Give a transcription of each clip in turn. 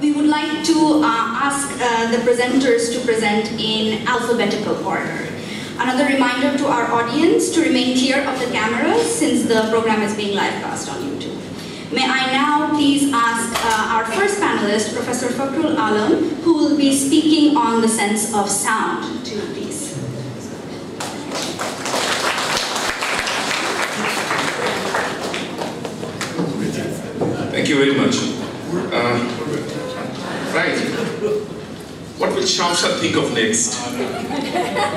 we would like to uh, ask uh, the presenters to present in alphabetical order. Another reminder to our audience to remain clear of the cameras since the program is being live cast on YouTube. May I now please ask uh, our first panelist, Professor Fakrul Alam, who will be speaking on the sense of sound to please. Thank you very much. What will Shamsad think of next?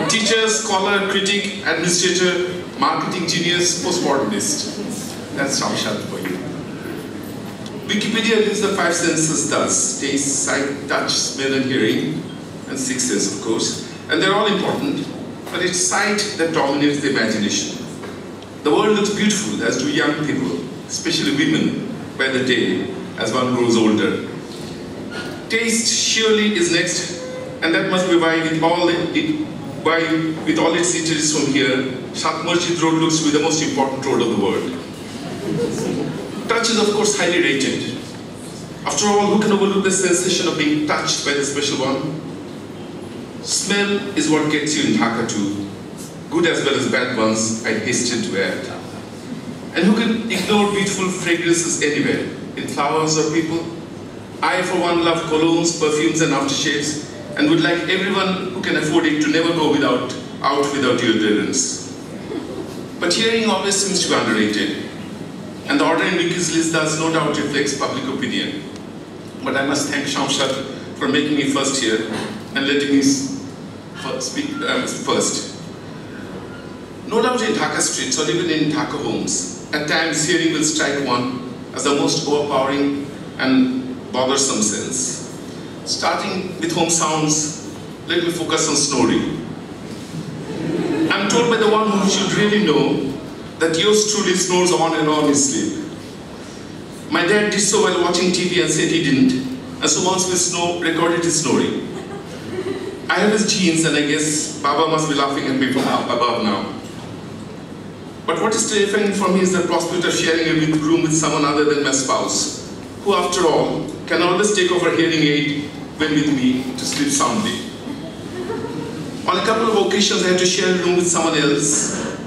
Teacher, scholar, critic, administrator, marketing genius, postmodernist. That's Shamsad for you. Wikipedia lists the five senses thus, taste, sight, touch, smell and hearing, and six senses of course. And they're all important, but it's sight that dominates the imagination. The world looks beautiful, as do young people, especially women, by the day as one grows older. Taste surely is next, and that must be why with all it, why with all its cities from here, Shat Road looks to be the most important road of the world. Touch is of course highly rated. After all, who can overlook the sensation of being touched by the special one? Smell is what gets you in Dhaka too, good as well as bad ones, I hasten to add. And who can ignore beautiful fragrances anywhere, in flowers or people? I, for one, love colognes, perfumes, and aftershaves, and would like everyone who can afford it to never go without out without your deodorants. But hearing always seems to be underrated, and the order in Wiki's list does no doubt reflects public opinion. But I must thank Shamsad for making me first here and letting me speak uh, first. No doubt in Dhaka streets or even in Dhaka homes, at times, hearing will strike one as the most overpowering and bothersome sense. Starting with home sounds, let me focus on snoring. I'm told by the one who should really know that yours truly snores on and on his sleep. My dad did so while watching TV and said he didn't, and so once we snore, recorded his snoring. I have his genes and I guess Baba must be laughing at me from above now. But what is terrifying for me is the prospect of sharing a room with someone other than my spouse, who after all, can always take over hearing aid when with me to sleep soundly. On a couple of occasions I had to share a room with someone else,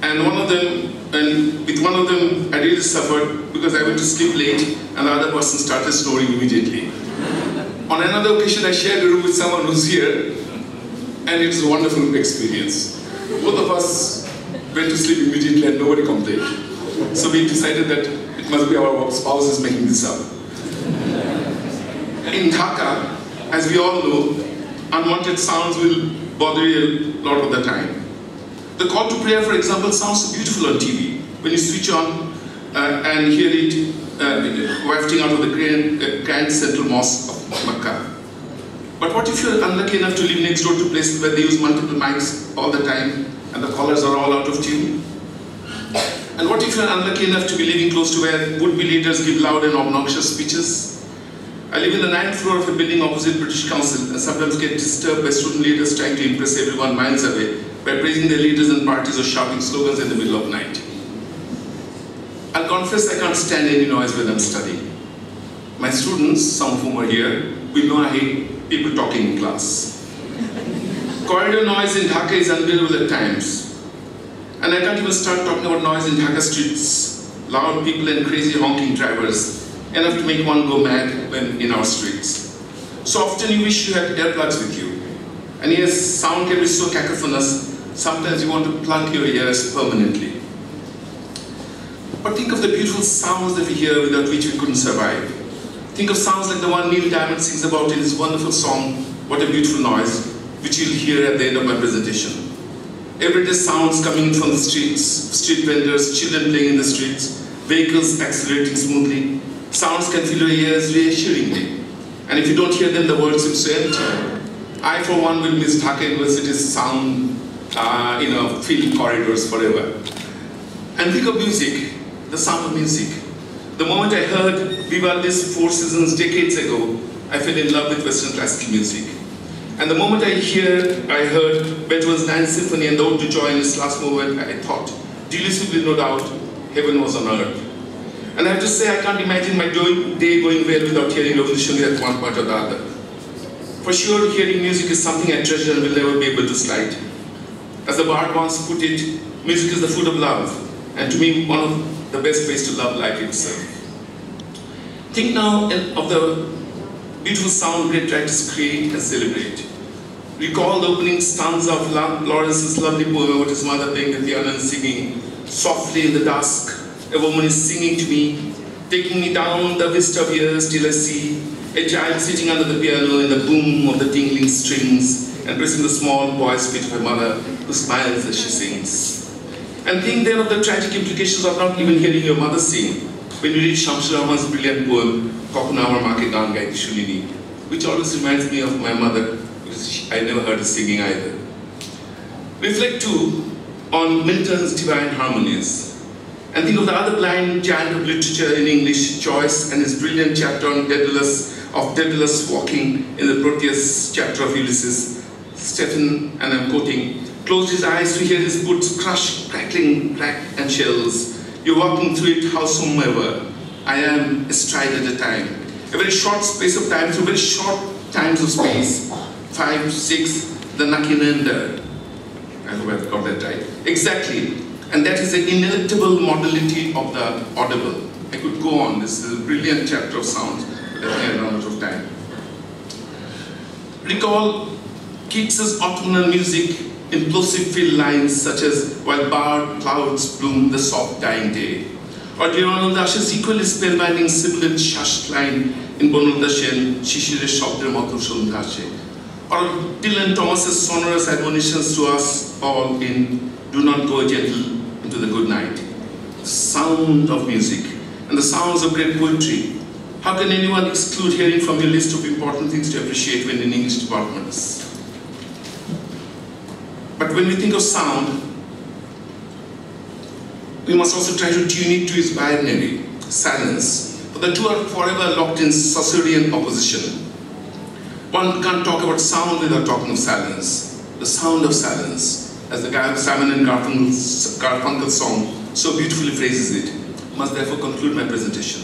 and one of them, and with one of them I really suffered because I went to sleep late and the other person started snoring immediately. On another occasion I shared a room with someone who's here, and it was a wonderful experience. Both of us went to sleep immediately and nobody complained. So we decided that it must be our spouses making this up. In Dhaka, as we all know, unwanted sounds will bother you a lot of the time. The call to prayer, for example, sounds beautiful on TV. When you switch on uh, and hear it uh, wafting out of the grand, uh, grand central mosque of Makkah. But what if you're unlucky enough to live next door to places where they use multiple mics all the time and the callers are all out of tune? And what if you're unlucky enough to be living close to where would-be leaders give loud and obnoxious speeches? I live in the ninth floor of a building opposite British Council and sometimes get disturbed by student leaders trying to impress everyone miles away by praising their leaders and parties or shouting slogans in the middle of night. I'll confess I can't stand any noise when I'm studying. My students, some of whom are here, will know I hate people talking in class. Corridor noise in Dhaka is unbearable at times. And I can't even start talking about noise in Dhaka streets. Loud people and crazy honking drivers, enough to make one go mad when in our streets. So often you wish you had earplugs with you. And yes, sound can be so cacophonous, sometimes you want to plug your ears permanently. But think of the beautiful sounds that we hear without which we couldn't survive. Think of sounds like the one Neil Diamond sings about in his wonderful song, What a Beautiful Noise, which you'll hear at the end of my presentation. Everyday sounds coming from the streets, street vendors, children playing in the streets, vehicles accelerating smoothly. Sounds can fill your ears reassuringly. And if you don't hear them, the world seems so empty. I, for one, will miss Dhaka University's sound, uh, you know, filled corridors forever. And think of music, the sound of music. The moment I heard Vivaldi's Four Seasons decades ago, I fell in love with Western classical music. And the moment I hear, I heard Beethoven's Ninth Symphony and the Ode to Joy in its last movement, I thought, delusively no doubt, heaven was on earth. And I have to say, I can't imagine my day going well without hearing Rabindra at one point or the other. For sure, hearing music is something I treasure and will never be able to slight. As the bard once put it, music is the food of love, and to me, one of the best ways to love life itself. Think now of the beautiful sound great writers create and celebrate. Recall the opening stanza of Lawrence's lovely poem about his mother playing the piano and singing, Softly in the dusk, a woman is singing to me, taking me down the vista of years till I see a child sitting under the piano in the boom of the tingling strings and pressing the small boy's feet of her mother who smiles as she sings. And think then of the tragic implications of not even hearing your mother sing when you read Shamsur Rahman's brilliant poem, Kokuna Amar Make Gaan Gaiti Shunini, which always reminds me of my mother because I never heard her singing either. Reflect too on Milton's Divine Harmonies, and think of the other blind giant of literature in English, Joyce, and his brilliant chapter on Dedalus, of Dedalus walking in the Proteus chapter of Ulysses. Stephen, and I'm quoting, closed his eyes to hear his boots crush, crackling, crack, and shells. You're walking through it howsoever. I am astride at a time. A very short space of time, through very short times of space. Five, six, the Nacheinander. I hope I've got that right. Exactly. And that is the ineluctable modality of the audible. I could go on, this is a brilliant chapter of sounds, but I have run out of time. Recall Keats's autumnal music, implosive field lines such as While barred clouds bloom the soft dying day. Or Jibanananda Das's equally spellbinding sibilant shushed line in Banalata Sen, Shishire Shabder Mato Sundhashe. Or Dylan Thomas's sonorous admonitions to us all in Do Not Go Gentle into the good night. The sound of music and the sounds of great poetry. How can anyone exclude hearing from your list of important things to appreciate when in English departments? But when we think of sound, we must also try to tune it to its binary, silence. For the two are forever locked in Saussurean opposition. One can't talk about sound without talking of silence. The sound of silence as the Simon and Garfunkel song so beautifully phrases it, must therefore conclude my presentation.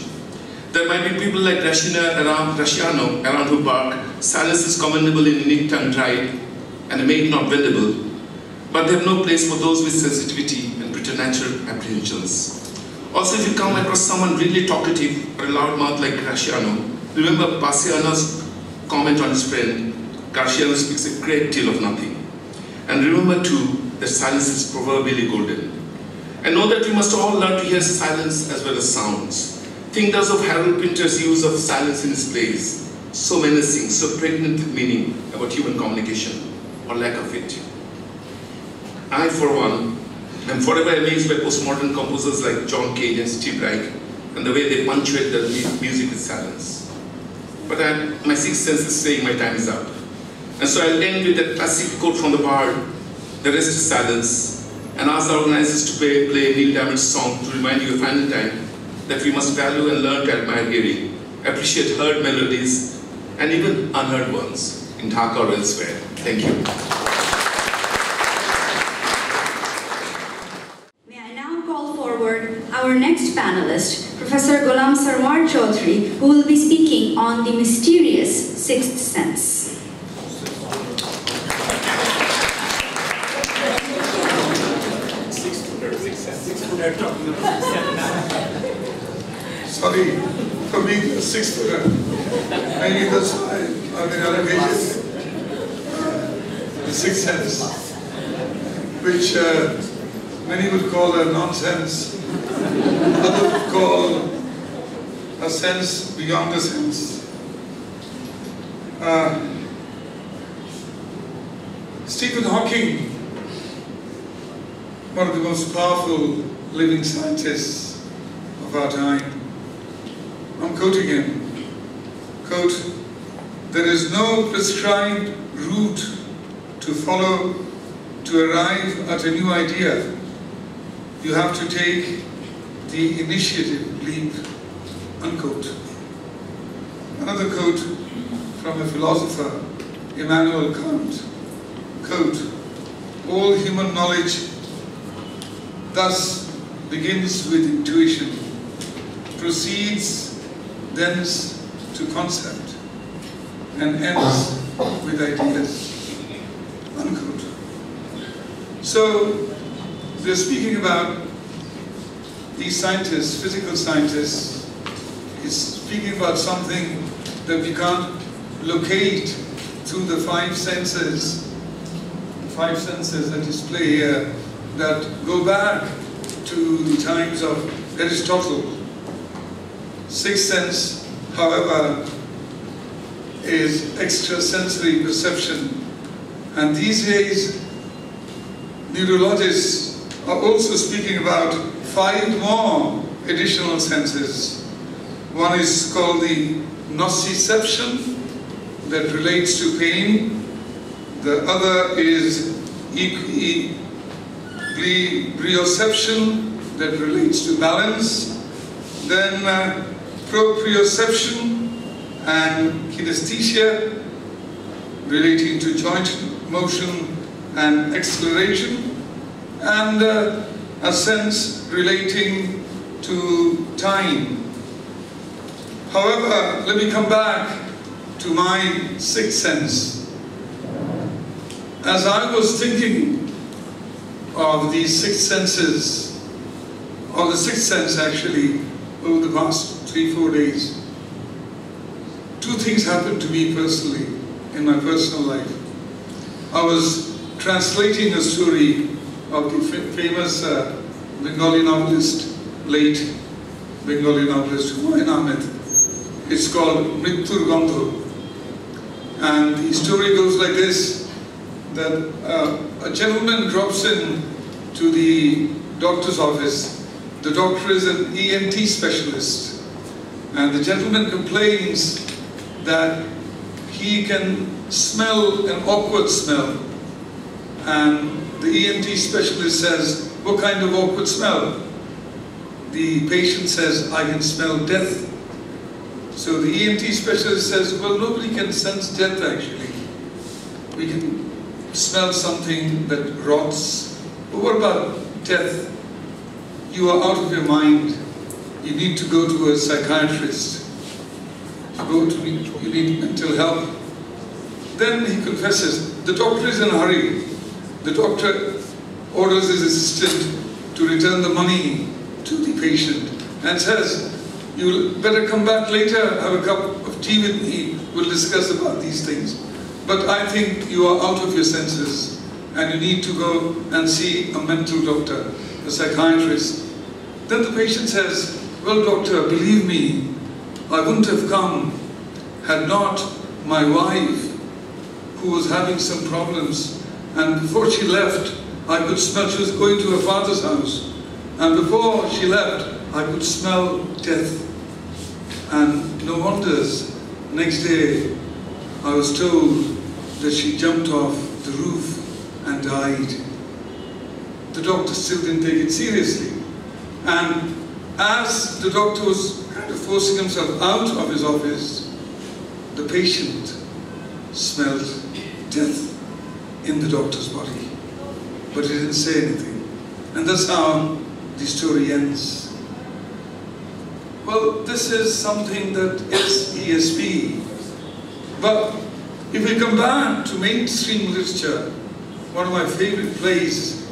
There might be people like Rashina around, Rashiano around who bark, silence is commendable in unique tongue tried, and a not vendible, but they have no place for those with sensitivity and preternatural apprehensions. Also, if you come across someone really talkative or a loud mouth like Gratiano, remember Bassanio's comment on his friend, Gratiano speaks a great deal of nothing. And remember too, that silence is proverbially golden. And know that we must all learn to hear silence as well as sounds. Think thus of Harold Pinter's use of silence in his plays, so menacing, so pregnant with meaning about human communication, or lack of it. I, for one, am forever amazed by postmodern composers like John Cage and Steve Reich, and the way they punctuate their music with silence. But I, my sixth sense is saying my time is up. And so I'll end with that classic quote from the bard, the rest is silence, and ask the organizers to play, play Neil Diamond's song to remind you a final time that we must value and learn to admire hearing, appreciate heard melodies, and even unheard ones in Dhaka or elsewhere. Thank you. May I now call forward our next panelist, Professor Golam Sarwar Chowdhury, who will be speaking on the mysterious sixth sense. Sorry for being a sixth. Maybe that's why on the other uh, the sixth sense, which uh, many would call a nonsense, others would call a sense beyond a sense. Uh, Stephen Hawking, one of the most powerful living scientists of our time. I'm quoting him. Quote, there is no prescribed route to follow to arrive at a new idea. You have to take the initiative leap, unquote. Another quote from a philosopher, Immanuel Kant, quote, all human knowledge thus begins with intuition. proceeds thence to concept and ends with ideas. Unquote. So they're speaking about these scientists, physical scientists, is speaking about something that we can't locate through the five senses, five senses that display here, that go back to the times of Aristotle. Sixth sense, however, is extrasensory perception. And these days, neurologists are also speaking about five more additional senses. One is called the nociception that relates to pain. The other is equilibrioception that relates to balance. Then uh, proprioception and kinesthesia relating to joint motion and acceleration. And uh, a sense relating to time. However, let me come back to my sixth sense. As I was thinking of these six senses, or the sixth sense actually, over the past three, four days, two things happened to me personally in my personal life. I was translating a story of the famous uh, Bengali novelist, late Bengali novelist Humayun Ahmed. It's called Mrittur Gandho. And the story goes like this, that uh, a gentleman drops in to the doctor's office. The doctor is an ENT specialist. And the gentleman complains that he can smell an awkward smell. And the ENT specialist says, what kind of awkward smell? The patient says, I can smell death. So the ENT specialist says, well, nobody can sense death actually. We can smell something that rots. But what about death? You are out of your mind. You need to go to a psychiatrist. You, go to, you need mental help. Then he confesses, the doctor is in a hurry. The doctor orders his assistant to return the money to the patient and says, you better come back later, have a cup of tea with me, we'll discuss about these things. But I think you are out of your senses and you need to go and see a mental doctor, a psychiatrist. Then the patient says, well doctor, believe me, I wouldn't have come had not my wife, who was having some problems, and before she left, I could smell, she was going to her father's house. And before she left, I could smell death. And no wonders, next day, I was told that she jumped off the roof and died. The doctor still didn't take it seriously. And as the doctor was kind of forcing himself out of his office, the patient smelled death in the doctor's body. But he didn't say anything. And that's how the story ends. Well, this is something that is ESP. But if we come back to mainstream literature, one of my favorite plays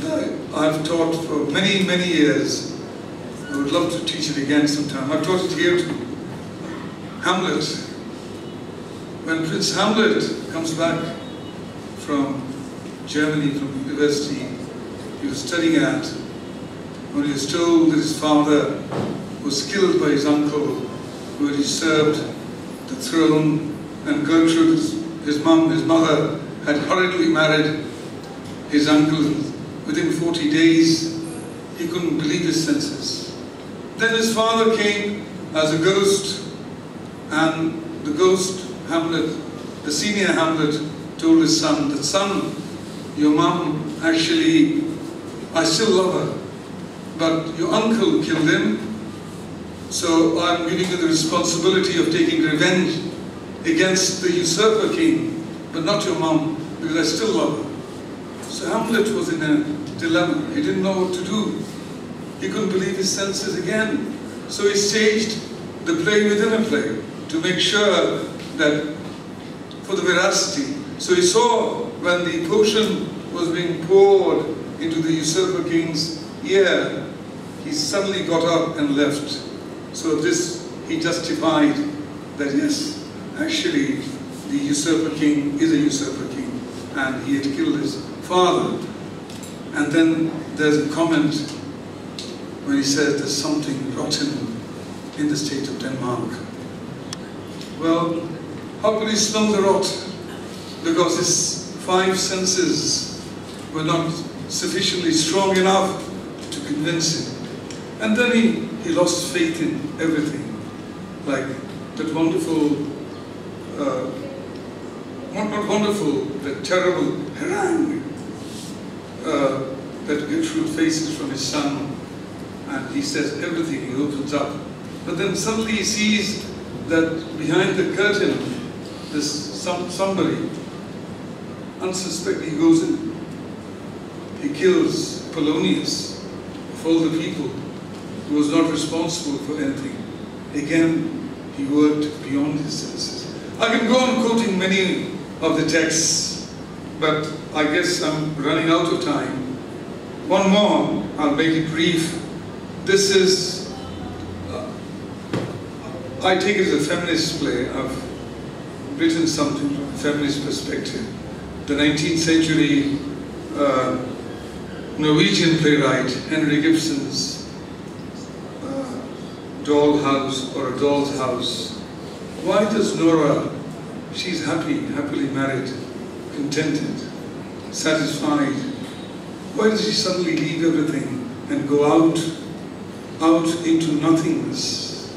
that I've taught for many, many years, I would love to teach it again sometime. I've taught it here too. Hamlet. When Prince Hamlet comes back from Germany, from the university he was studying at, when he was told that his father was killed by his uncle who had usurped the throne and Gertrude, his mum, his mother, had hurriedly married his uncle. Within 40 days, he couldn't believe his senses. Then his father came as a ghost, and the ghost, Hamlet, the senior Hamlet, told his son that, son, your mum actually, I still love her, but your uncle killed him, so I'm giving you the responsibility of taking revenge against the usurper king, but not your mom, because I still love her. So Hamlet was in a dilemma. He didn't know what to do. He couldn't believe his senses again. So he staged the play within a play to make sure that for the veracity. So he saw when the potion was being poured into the usurper king's ear, he suddenly got up and left. So this he justified that yes, actually the usurper king is a usurper king and he had killed his father. And then there's a comment when he says there's something rotten in the state of Denmark. Well, how could he smell the rot? Because his five senses were not sufficiently strong enough to convince him. And then he, he lost faith in everything. Like that wonderful, uh, not wonderful, that terrible harangue uh, that Gertrude faces from his son. And he says everything, he opens up. But then suddenly he sees that behind the curtain, there's some, somebody unsuspecting he goes in. He kills Polonius of all the people who was not responsible for anything. Again, he worked beyond his senses. I can go on quoting many of the texts, but I guess I'm running out of time. One more, I'll make it brief. This is, uh, I take it as a feminist play. I've written something from a feminist perspective. The 19th century uh, Norwegian playwright Henrik Ibsen's uh, Doll House or A Doll's House. Why does Nora, she's happy, happily married, contented, satisfied. Why does she suddenly leave everything and go out, out into nothingness?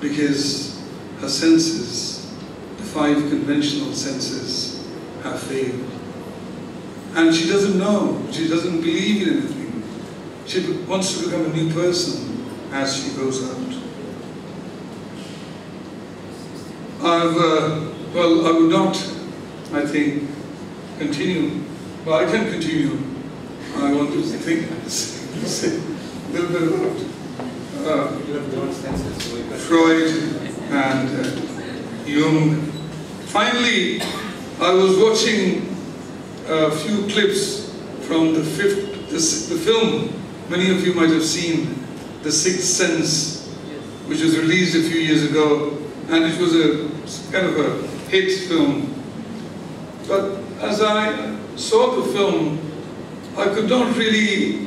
Because her senses, the five conventional senses, have failed. And she doesn't know, she doesn't believe in anything. She wants to become a new person as she goes out. I've, uh, well, I would not, I think, continue. Well, I can continue. I want to think, little bit about uh, Freud and uh, Jung. Finally, I was watching a few clips from the fifth, the, the film. Many of you might have seen The Sixth Sense, which was released a few years ago, and it was a kind of a hit film. But as I saw the film, I could not really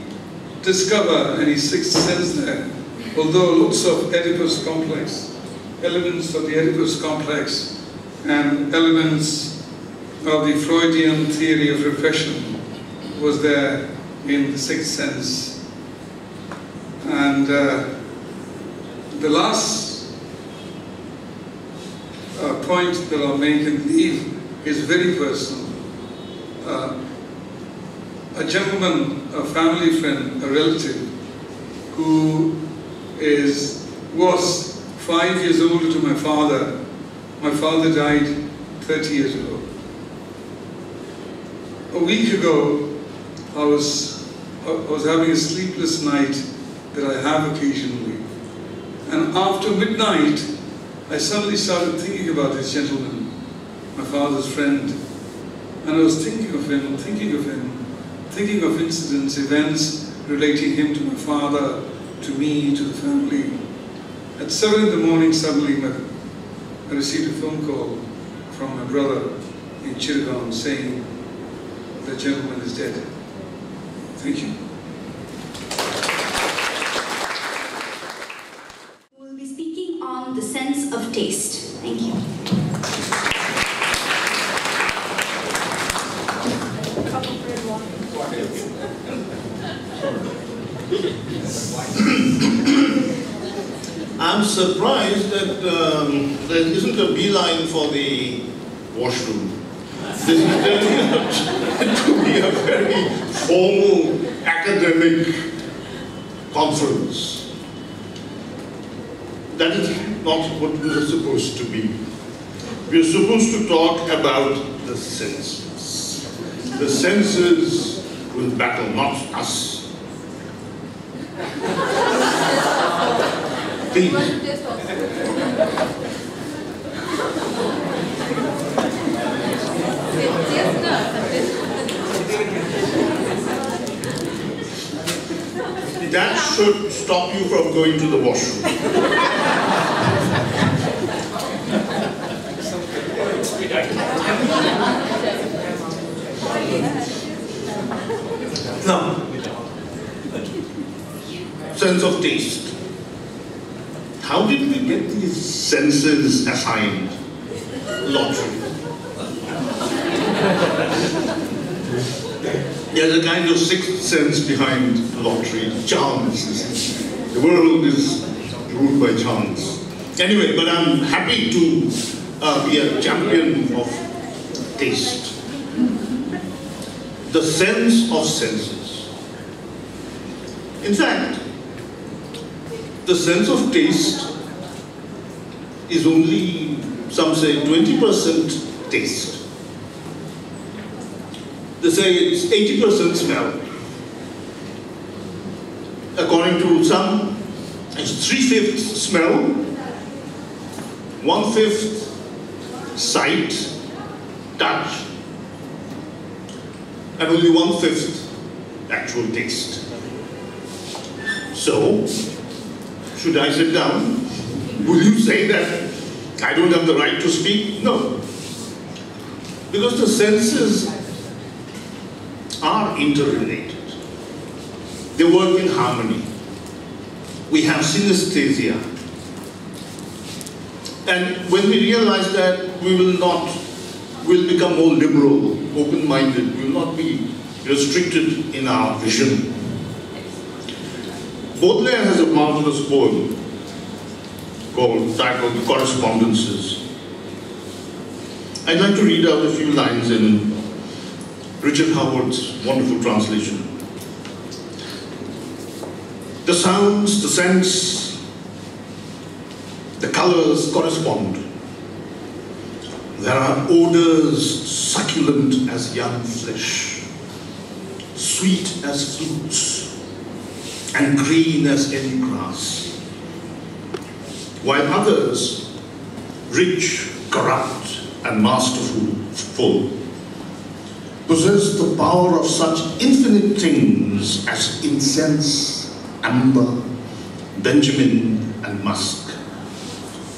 discover any sixth sense there, although lots of Oedipus complex, elements of the Oedipus complex, and elements of the Freudian theory of repression was there in the sixth sense. And uh, the last uh, point that I'll make and leave is very personal. Uh, a gentleman, a family friend, a relative, who is was five years older to my father. My father died 30 years ago. A week ago, I was, I was having a sleepless night that I have occasionally. And after midnight, I suddenly started thinking about this gentleman, my father's friend. And I was thinking of him, thinking of him, thinking of incidents, events relating him to my father, to me, to the family. At seven in the morning, suddenly I received a phone call from my brother in Chittagong saying, the gentleman is dead. Thank you. We'll be speaking on the sense of taste. Thank you. I'm surprised that um, there isn't a beeline for the washroom. This is turning out to be a very formal academic conference. That is not what we are supposed to be. We are supposed to talk about the senses. The senses will battle, not us. Please. That should stop you from going to the washroom. Now, sense of taste. How did we get these senses assigned? Lottery. There's a kind of sixth sense behind lottery, chance. The world is ruled by chance. Anyway, but I'm happy to uh, be a champion of taste. The sense of senses. In fact, the sense of taste is only, some say, 20% taste. They say it's 80% smell. According to some, it's three-fifths smell, one-fifth sight, touch, and only one-fifth actual taste. So, should I sit down? Will you say that I don't have the right to speak? No. Because the senses are interrelated. They work in harmony. We have synesthesia. And when we realize that, we will not, we'll become more liberal, open-minded, we will not be restricted in our vision. Baudelaire has a marvelous poem called, titled Correspondences. I'd like to read out a few lines in Richard Howard's wonderful translation. The sounds, the scents, the colors correspond. There are odors succulent as young flesh, sweet as fruits, and green as any grass, while others, rich, corrupt, and masterful, possess the power of such infinite things as incense, amber, benjamin, and musk,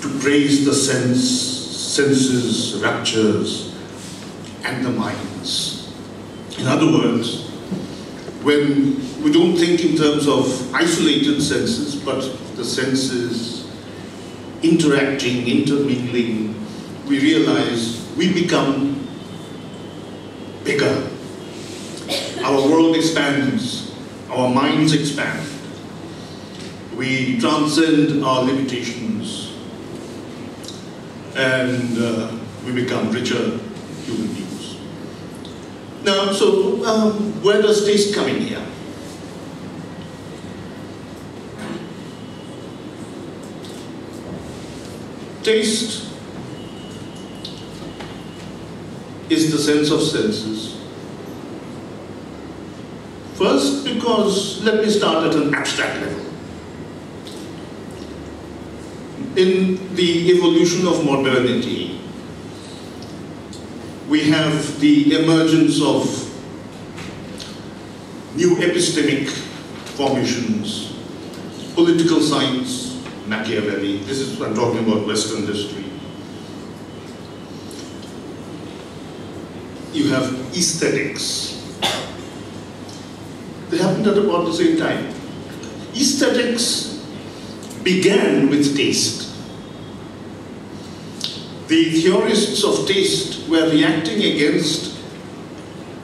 to praise the sense, senses, raptures, and the minds. In other words, when we don't think in terms of isolated senses, but the senses interacting, intermingling, we realize we become bigger. Our world expands, our minds expand. We transcend our limitations and uh, we become richer human beings. Now, so um, where does taste come in here? Taste is the sense of senses. First, because let me start at an abstract level. In the evolution of modernity, we have the emergence of new epistemic formations, political science, Machiavelli, this is, I'm talking about Western history. You have aesthetics. They happened at about the same time. Aesthetics began with taste. The theorists of taste were reacting against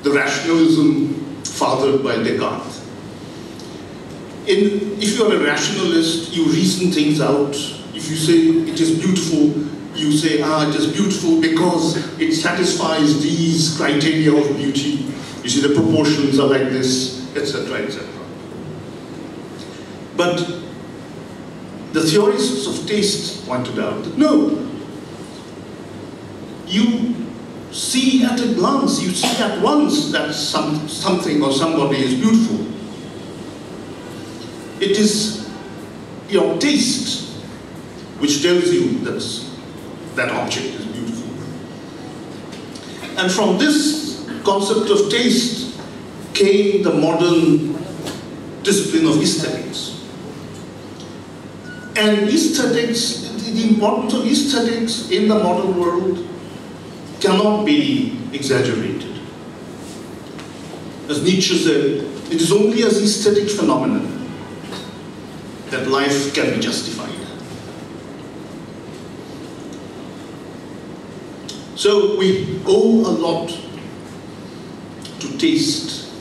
the rationalism fathered by Descartes. In, if you're a rationalist, you reason things out. If you say it is beautiful, you say, ah, it is beautiful because it satisfies these criteria of beauty. You see, the proportions are like this, etc., etc. But the theorists of taste pointed out that no, you see at a glance, you see at once that some, something or somebody is beautiful. It is your taste which tells you that that object is beautiful. And from this concept of taste came the modern discipline of aesthetics. And aesthetics, the importance of aesthetics in the modern world cannot be exaggerated. As Nietzsche said, it is only as aesthetic phenomenon that life can be justified. So we owe a lot to taste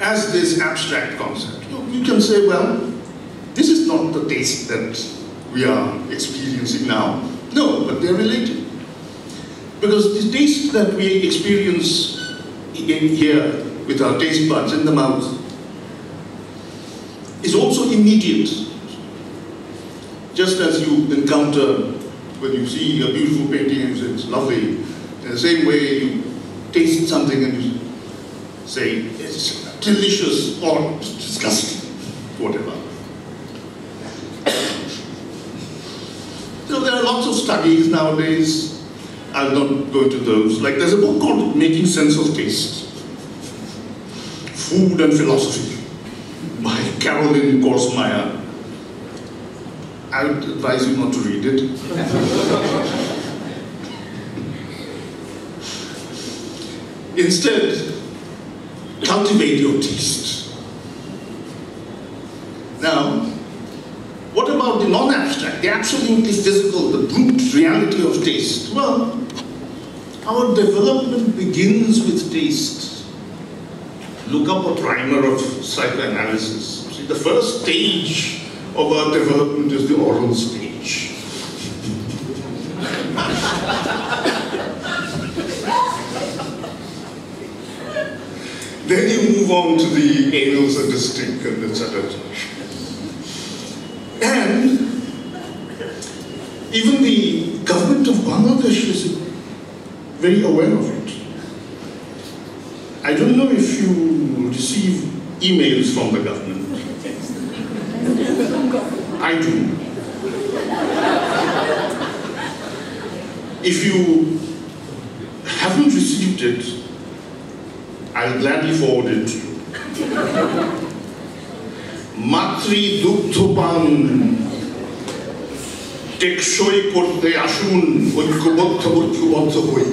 as this abstract concept. You, can say, well, this is not the taste that we are experiencing now. No, but they're related. Because the taste that we experience in here with our taste buds in the mouth is also immediate. Just as you encounter when you see a beautiful painting and it's lovely, in the same way you taste something and you say it's delicious or disgusting, whatever. So there are lots of studies nowadays. I'll not go into those. Like there's a book called Making Sense of Taste. Food and Philosophy by Carolyn Korsmeyer. I would advise you not to read it. Instead, cultivate your taste. Now, what about the non-abstract, the absolutely physical, the brute reality of taste? Well, our development begins with taste. Look up a primer of psychoanalysis. See, the first stage of our development is the oral stage. then you move on to the anal sadistic and etc. And even the government of Bangladesh is very aware of it. I don't know if you receive emails from the government. I do. If you haven't received it, I'll gladly forward it to you. মাতৃ দুগ্ধপান টেকসই করতে আসুন ঐক্যবদ্ধ ঐক্যবদ্ধ হই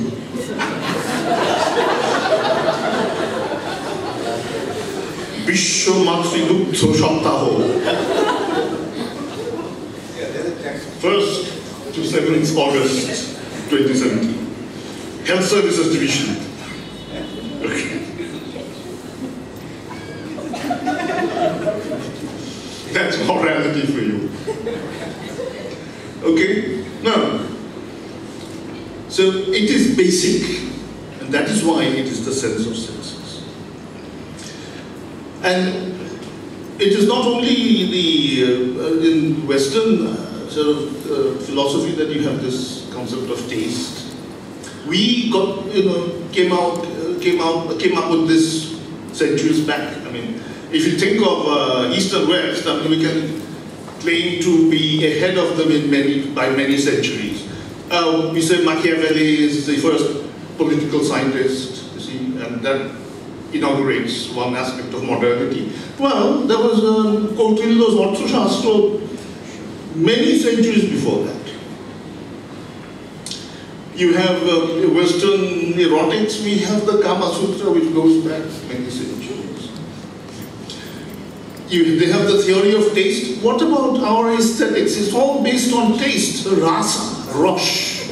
বিশ্ব মাতৃদুগ্ধ সপ্তাহ First to 7th August 2017. Health Services Division. Okay. That's morality for you. Okay? Now, so it is basic, and that is why it is the sense of senses. And it is not only the uh, in Western uh, sort of uh, philosophy that you have this concept of taste. We got, you know, came out, uh, came out, came up with this centuries back. I mean, if you think of uh, East and West, I mean, we can claim to be ahead of them in many, by many centuries. Uh, we say Machiavelli is the first political scientist, you see, and that inaugurates one aspect of modernity. Well, there was um, Kautilya's Arthashastra many centuries before that. You have uh, Western erotics, we have the Kama Sutra which goes back many centuries. You, they have the theory of taste. What about our aesthetics? It's all based on taste, rasa, rosh.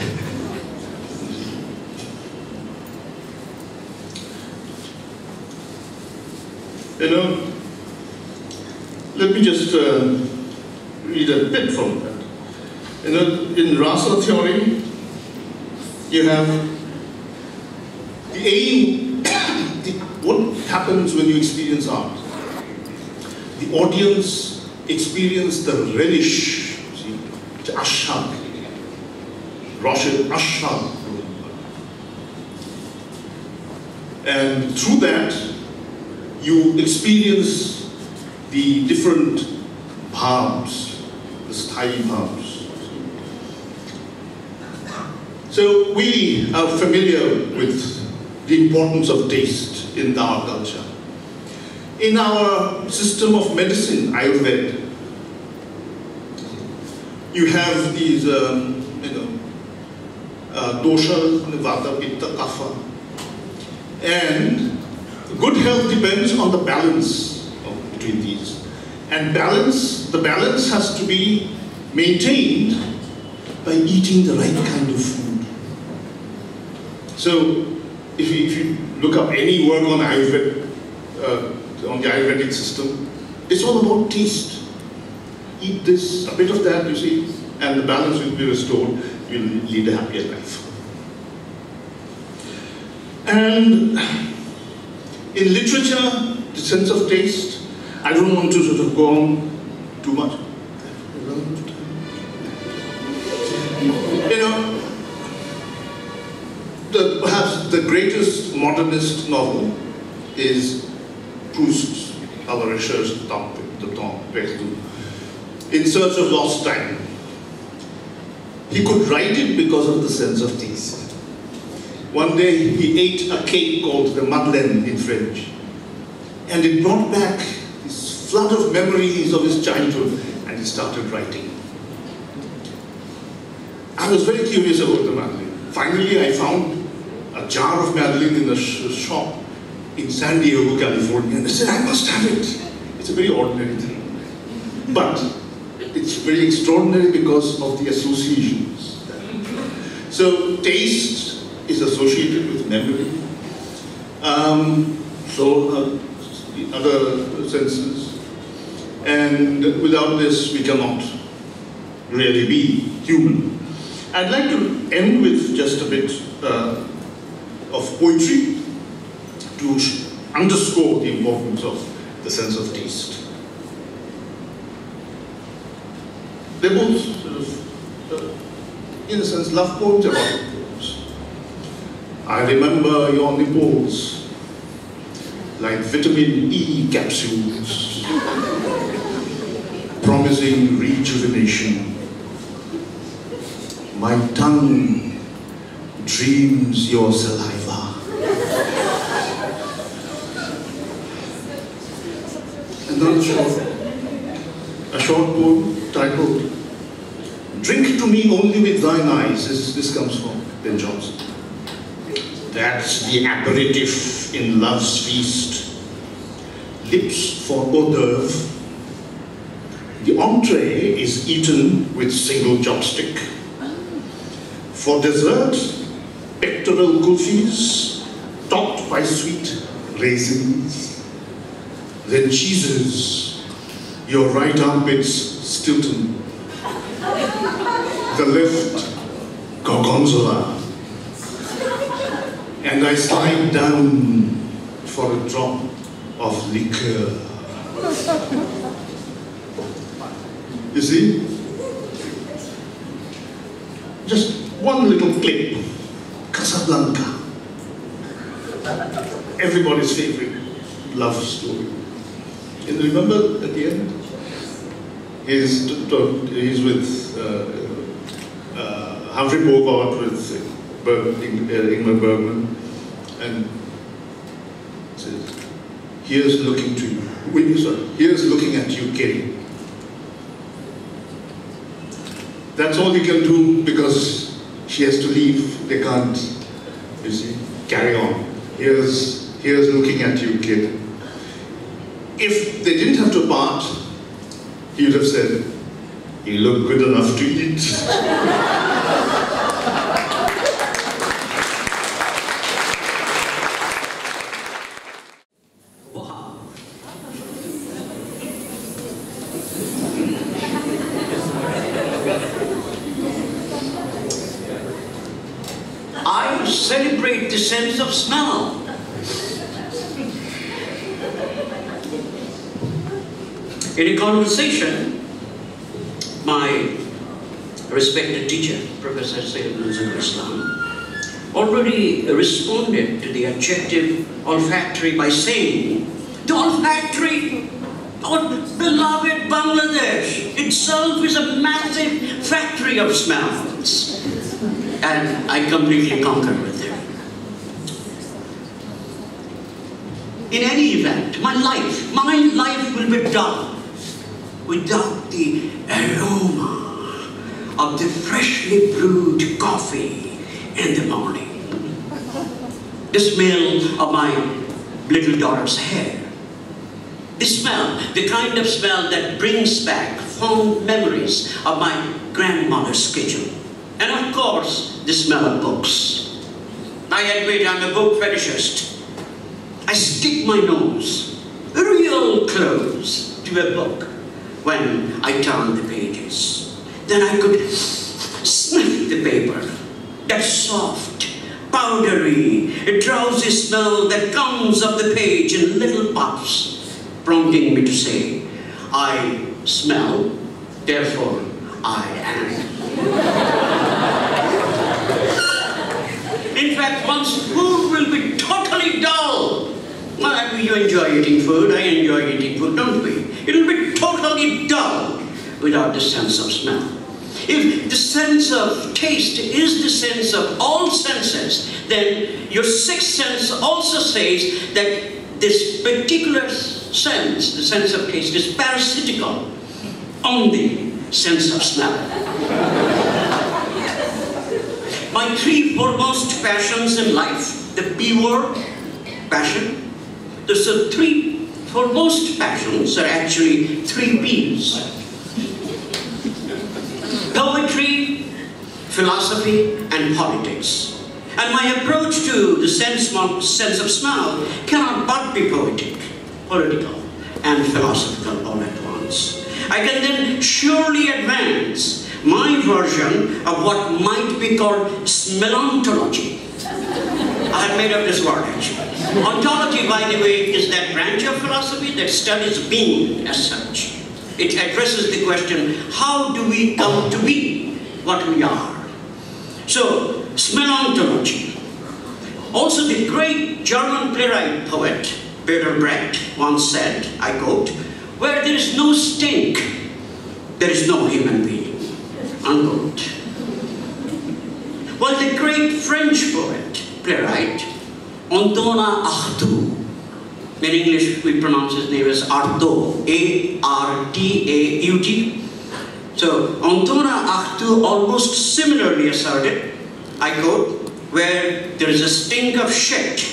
You know, let me just uh, read a bit from that. You know, in rasa theory, you have the aim, the, what happens when you experience art? The audience experience the relish, see, the ashab, Russian ashab. And through that, you experience the different bhavs, sthayi bhavs. So we are familiar with the importance of taste in our culture. In our system of medicine, Ayurveda, you have these, um, you know, uh, dosha, vata, pitta, kapha. And good health depends on the balance between these. And balance, the balance has to be maintained by eating the right kind of food. So, if you, if you look up any work on Ayurveda, uh, on the Ayurvedic system, it's all about taste. Eat this, a bit of that, you see, and the balance will be restored. You'll lead a happier life. And in literature, the sense of taste, I don't want to sort of go on too much. You know, the, perhaps the greatest modernist novel is Proust's La Recherche de Temps, Perdu, In Search of Lost Time. He could write it because of the sense of taste. One day he ate a cake called the Madeleine in French, and it brought back flood of memories of his childhood, and he started writing. I was very curious about the Madeleine. Finally, I found a jar of Madeleine in a shop in San Diego, California, and I said, I must have it. It's a very ordinary thing. But it's very extraordinary because of the associations. So taste is associated with memory. Um, so uh, other senses. And without this, we cannot really be human. I'd like to end with just a bit uh, of poetry to underscore the importance of the sense of taste. They're both sort of, uh, in a sense, love poems about poems. I remember your nipples like vitamin E capsules, promising rejuvenation. My tongue dreams your saliva. Another short, a short poem titled Drink to me only with thine eyes. This, this comes from Ben Jonson. That's the aperitif in love's feast. Lips for hors d'oeuvre. The entree is eaten with single chopstick. For dessert, pectoral kulfis topped by sweet raisins. Then cheeses, your right armpit's Stilton. The left, Gorgonzola. And I slide down for a drop of liquor. You see? Just one little clip. Casablanca. Everybody's favorite love story. And remember at the end? He's, he's with uh, uh, Humphrey Bogart with Berg, Uh, Ingmar Bergman and says, here's looking to you. Here's looking at you, Kerry. That's all he can do because she has to leave. They can't, you see, carry on. Here's, here's looking at you, kid. If they didn't have to part, he would have said, you look good enough to eat. I celebrate the sense of smell. In a conversation, my respected teacher, Professor Syed Manzoorul Islam, already responded to the adjective olfactory by saying, the olfactory Our beloved Bangladesh itself is a massive factory of smells. And I completely concur with him. In any event, my life, my life will be dull without the aroma of the freshly brewed coffee in the morning. The smell of my little daughter's hair. The smell, the kind of smell that brings back fond memories of my grandmother's kitchen. And of course, the smell of books. I admit I'm a book fetishist. I stick my nose real close to a book when I turn the pages. Then I could sniff the paper, that soft, powdery, drowsy smell that comes of the page in little puffs, prompting me to say, I smell, therefore I am. In fact, one's food will be totally dull well, you enjoy eating food, I enjoy eating food, don't we? It'll be totally dull without the sense of smell. If the sense of taste is the sense of all senses, then your sixth sense also says that this particular sense, the sense of taste, is parasitical on the sense of smell. My three foremost passions in life, the B word, passion, so three, for most passions, are actually three P's. Poetry, philosophy, and politics. And my approach to the sense, sense of smell cannot but be poetic, political, and philosophical all at once. I can then surely advance my version of what might be called smellontology. I have made up this actually. Ontology, by the way, is that branch of philosophy that studies being as such. It addresses the question, how do we come to be what we are? So, smellontology. Also, the great German playwright poet, Peter Brecht, once said, I quote, where there is no stink, there is no human being, unquote. Well, the great French poet, playwright, Antonin Artaud. In English, we pronounce his name as Artaud, A-R-T-A-U-T. So, Antonin Artaud almost similarly asserted, I quote, where there is a stink of shit,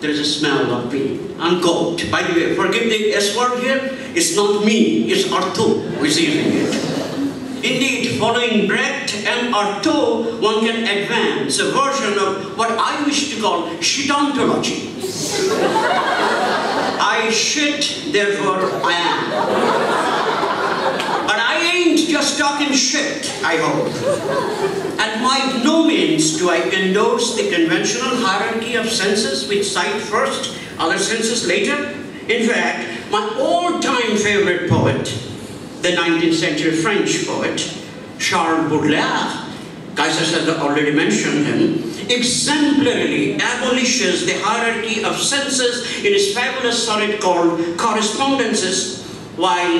there is a smell of pee. Unquote. By the way, forgive the S word here, it's not me, it's Artaud who is using it. Indeed, following Brecht and Artaud, one can advance a version of what I wish to call shitontology. I shit, therefore I am. But I ain't just talking shit, I hope. And by no means do I endorse the conventional hierarchy of senses which sight first, other senses later. In fact, my all-time favorite poet, the 19th century French poet, Charles Baudelaire, Kaiser has already mentioned him, exemplarily abolishes the hierarchy of senses in his fabulous sonnet called Correspondences, while,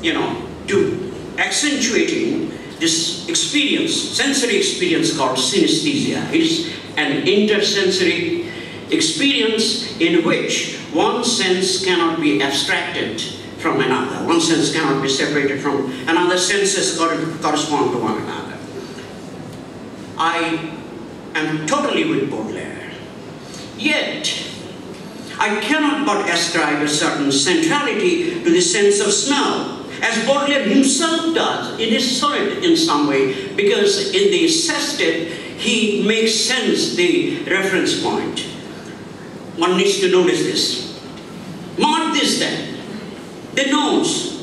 you know, to accentuating this experience, sensory experience called synesthesia. is an intersensory experience in which one sense cannot be abstracted from another. One sense cannot be separated from another. Senses correspond to one another. I am totally with Baudelaire. Yet, I cannot but ascribe a certain centrality to the sense of smell, as Baudelaire himself does It is sonnet in some way, because in the sestet, he makes sense the reference point. One needs to notice this. Mark this then. The nose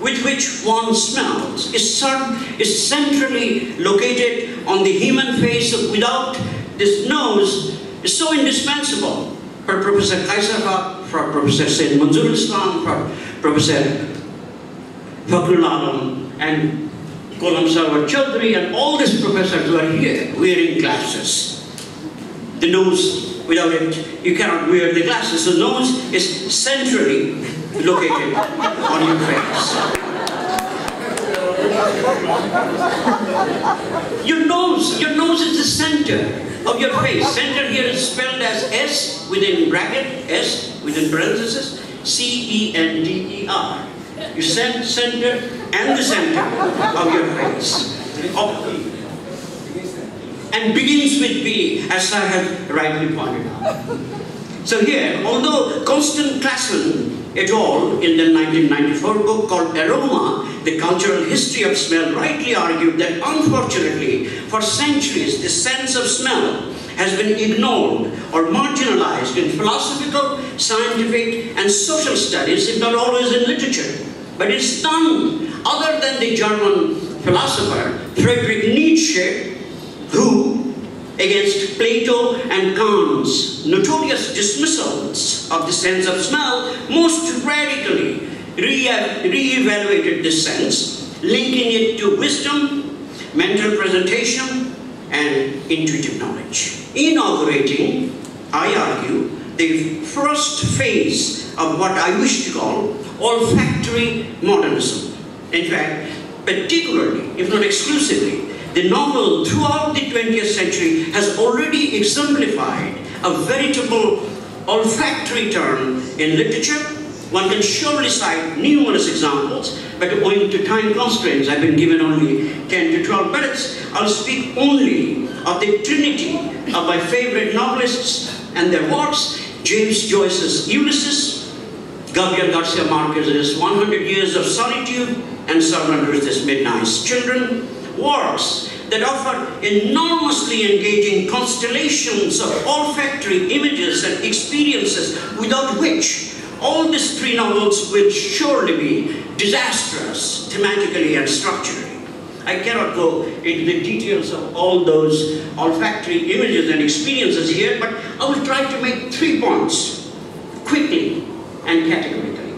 with which one smells is, is centrally located on the human face. Without this nose is so indispensable for Professor Kaiser for Professor Syed Manzoorul Islam, for Professor Fakrul Alam, and Golam Sarwar Chowdhury, and all these professors who are here wearing glasses. The nose, without it, you cannot wear the glasses. The nose is centrally located on your face. Your nose, your nose is the center of your face. Center here is spelled as S within bracket, S within parenthesis, C-E-N-D-E-R. You send center and the center of your face. Of- and begins with B, as I have rightly pointed out. So here, although Constance Classen et al. in the 1994 book called Aroma, The Cultural History of Smell, rightly argued that unfortunately, for centuries, the sense of smell has been ignored or marginalized in philosophical, scientific, and social studies, if not always in literature. But it's none other than the German philosopher Friedrich Nietzsche who, against Plato and Kant's notorious dismissals of the sense of smell, most radically re-evaluated this sense, linking it to wisdom, mental presentation, and intuitive knowledge. Inaugurating, I argue, the first phase of what I wish to call olfactory modernism. In fact, particularly, if not exclusively, the novel throughout the 20th century has already exemplified a veritable olfactory turn in literature. One can surely cite numerous examples, but owing to time constraints, I've been given only 10 to 12 minutes. I'll speak only of the trinity of my favorite novelists and their works, James Joyce's Ulysses, Gabriel Garcia Marquez's 100 Years of Solitude, and Sarmander's Midnight's Children, works that offer enormously engaging constellations of olfactory images and experiences without which all these three novels will surely be disastrous thematically and structurally. I cannot go into the details of all those olfactory images and experiences here, but I will try to make three points quickly and categorically.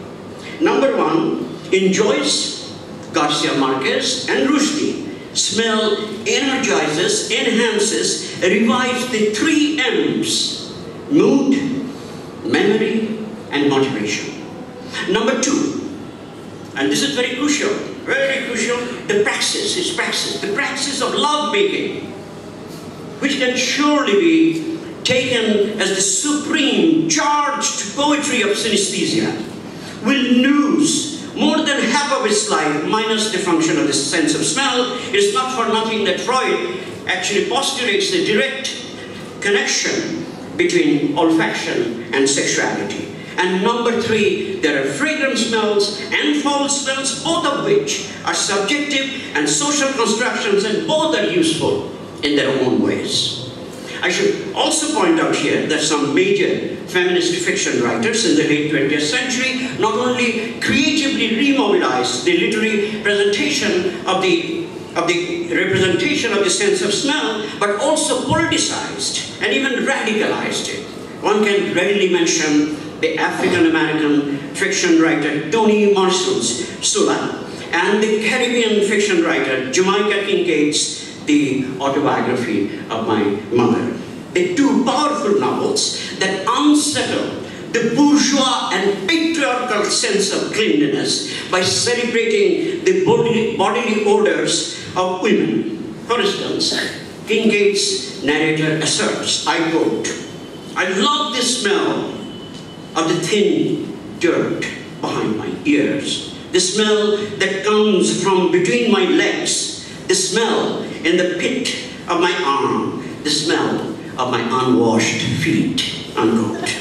Number one, in Joyce, Garcia Marquez, and Rushdie, smell energizes, enhances, revives the three M's, mood, memory, and motivation. Number two, and this is very crucial, very crucial, the praxis is praxis, the praxis of love making, which can surely be taken as the supreme charged poetry of synesthesia, will lose more than half of its life, minus the function of the sense of smell. It is not for nothing that Freud actually postulates the direct connection between olfaction and sexuality. And number three, there are fragrant smells and foul smells, both of which are subjective and social constructions, and both are useful in their own ways. I should also point out here that some major feminist fiction writers in the late 20th century not only creatively remobilized the literary presentation of the of the representation of the sense of smell, but also politicized and even radicalized it. One can readily mention the African-American fiction writer Toni Morrison's Sula, and the Caribbean fiction writer Jamaica Kincaid's The Autobiography of My Mother. The two powerful novels that unsettle the bourgeois and patriarchal sense of cleanliness by celebrating the bodily, bodily odors of women. For instance, Kincaid's narrator asserts, I quote, I love the smell of the thin dirt behind my ears, the smell that comes from between my legs, the smell in the pit of my arm, the smell of my unwashed feet, unquote.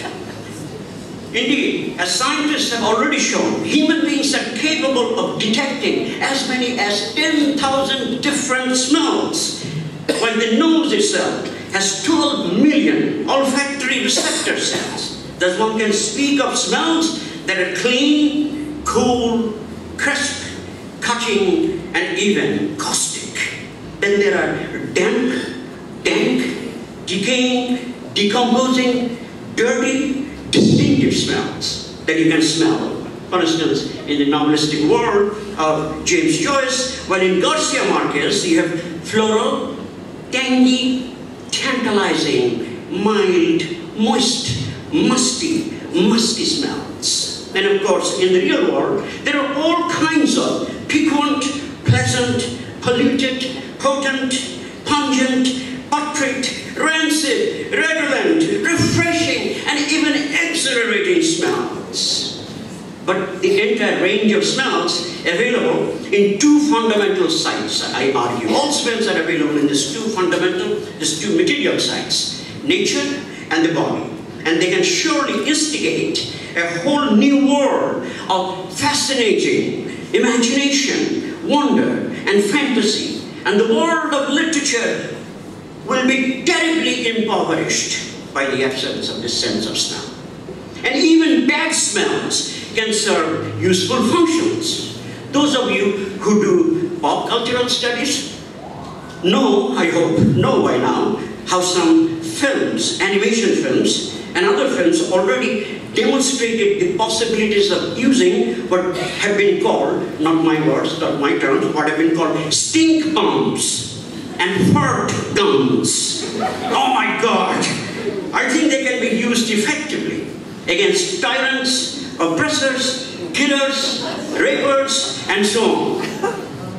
Indeed, as scientists have already shown, human beings are capable of detecting as many as 10,000 different smells, while the nose itself has 12 million olfactory receptor cells. Thus one can speak of smells that are clean, cool, crisp, cutting, and even caustic. Then there are damp, dank, decaying, decomposing, dirty, distinctive smells that you can smell. For instance, in the novelistic world of James Joyce, while in Garcia Marquez you have floral, tangy, tantalizing, mild, moist, musty, musty smells. And of course, in the real world, there are all kinds of piquant, pleasant, polluted, potent, pungent, putrid, rancid, redolent, refreshing, and even exhilarating smells. But the entire range of smells available in two fundamental sites, I argue. All smells are available in these two fundamental, these two material sites, nature and the body. And they can surely instigate a whole new world of fascinating imagination, wonder, and fantasy. And the world of literature will be terribly impoverished by the absence of this sense of smell. And even bad smells can serve useful functions. Those of you who do pop cultural studies know, I hope, know by now, how some films, animation films, and other films already demonstrated the possibilities of using what have been called, not my words, not my terms, what have been called stink bombs and fart guns. Oh my God! I think they can be used effectively against tyrants, oppressors, killers, rapers, and so on.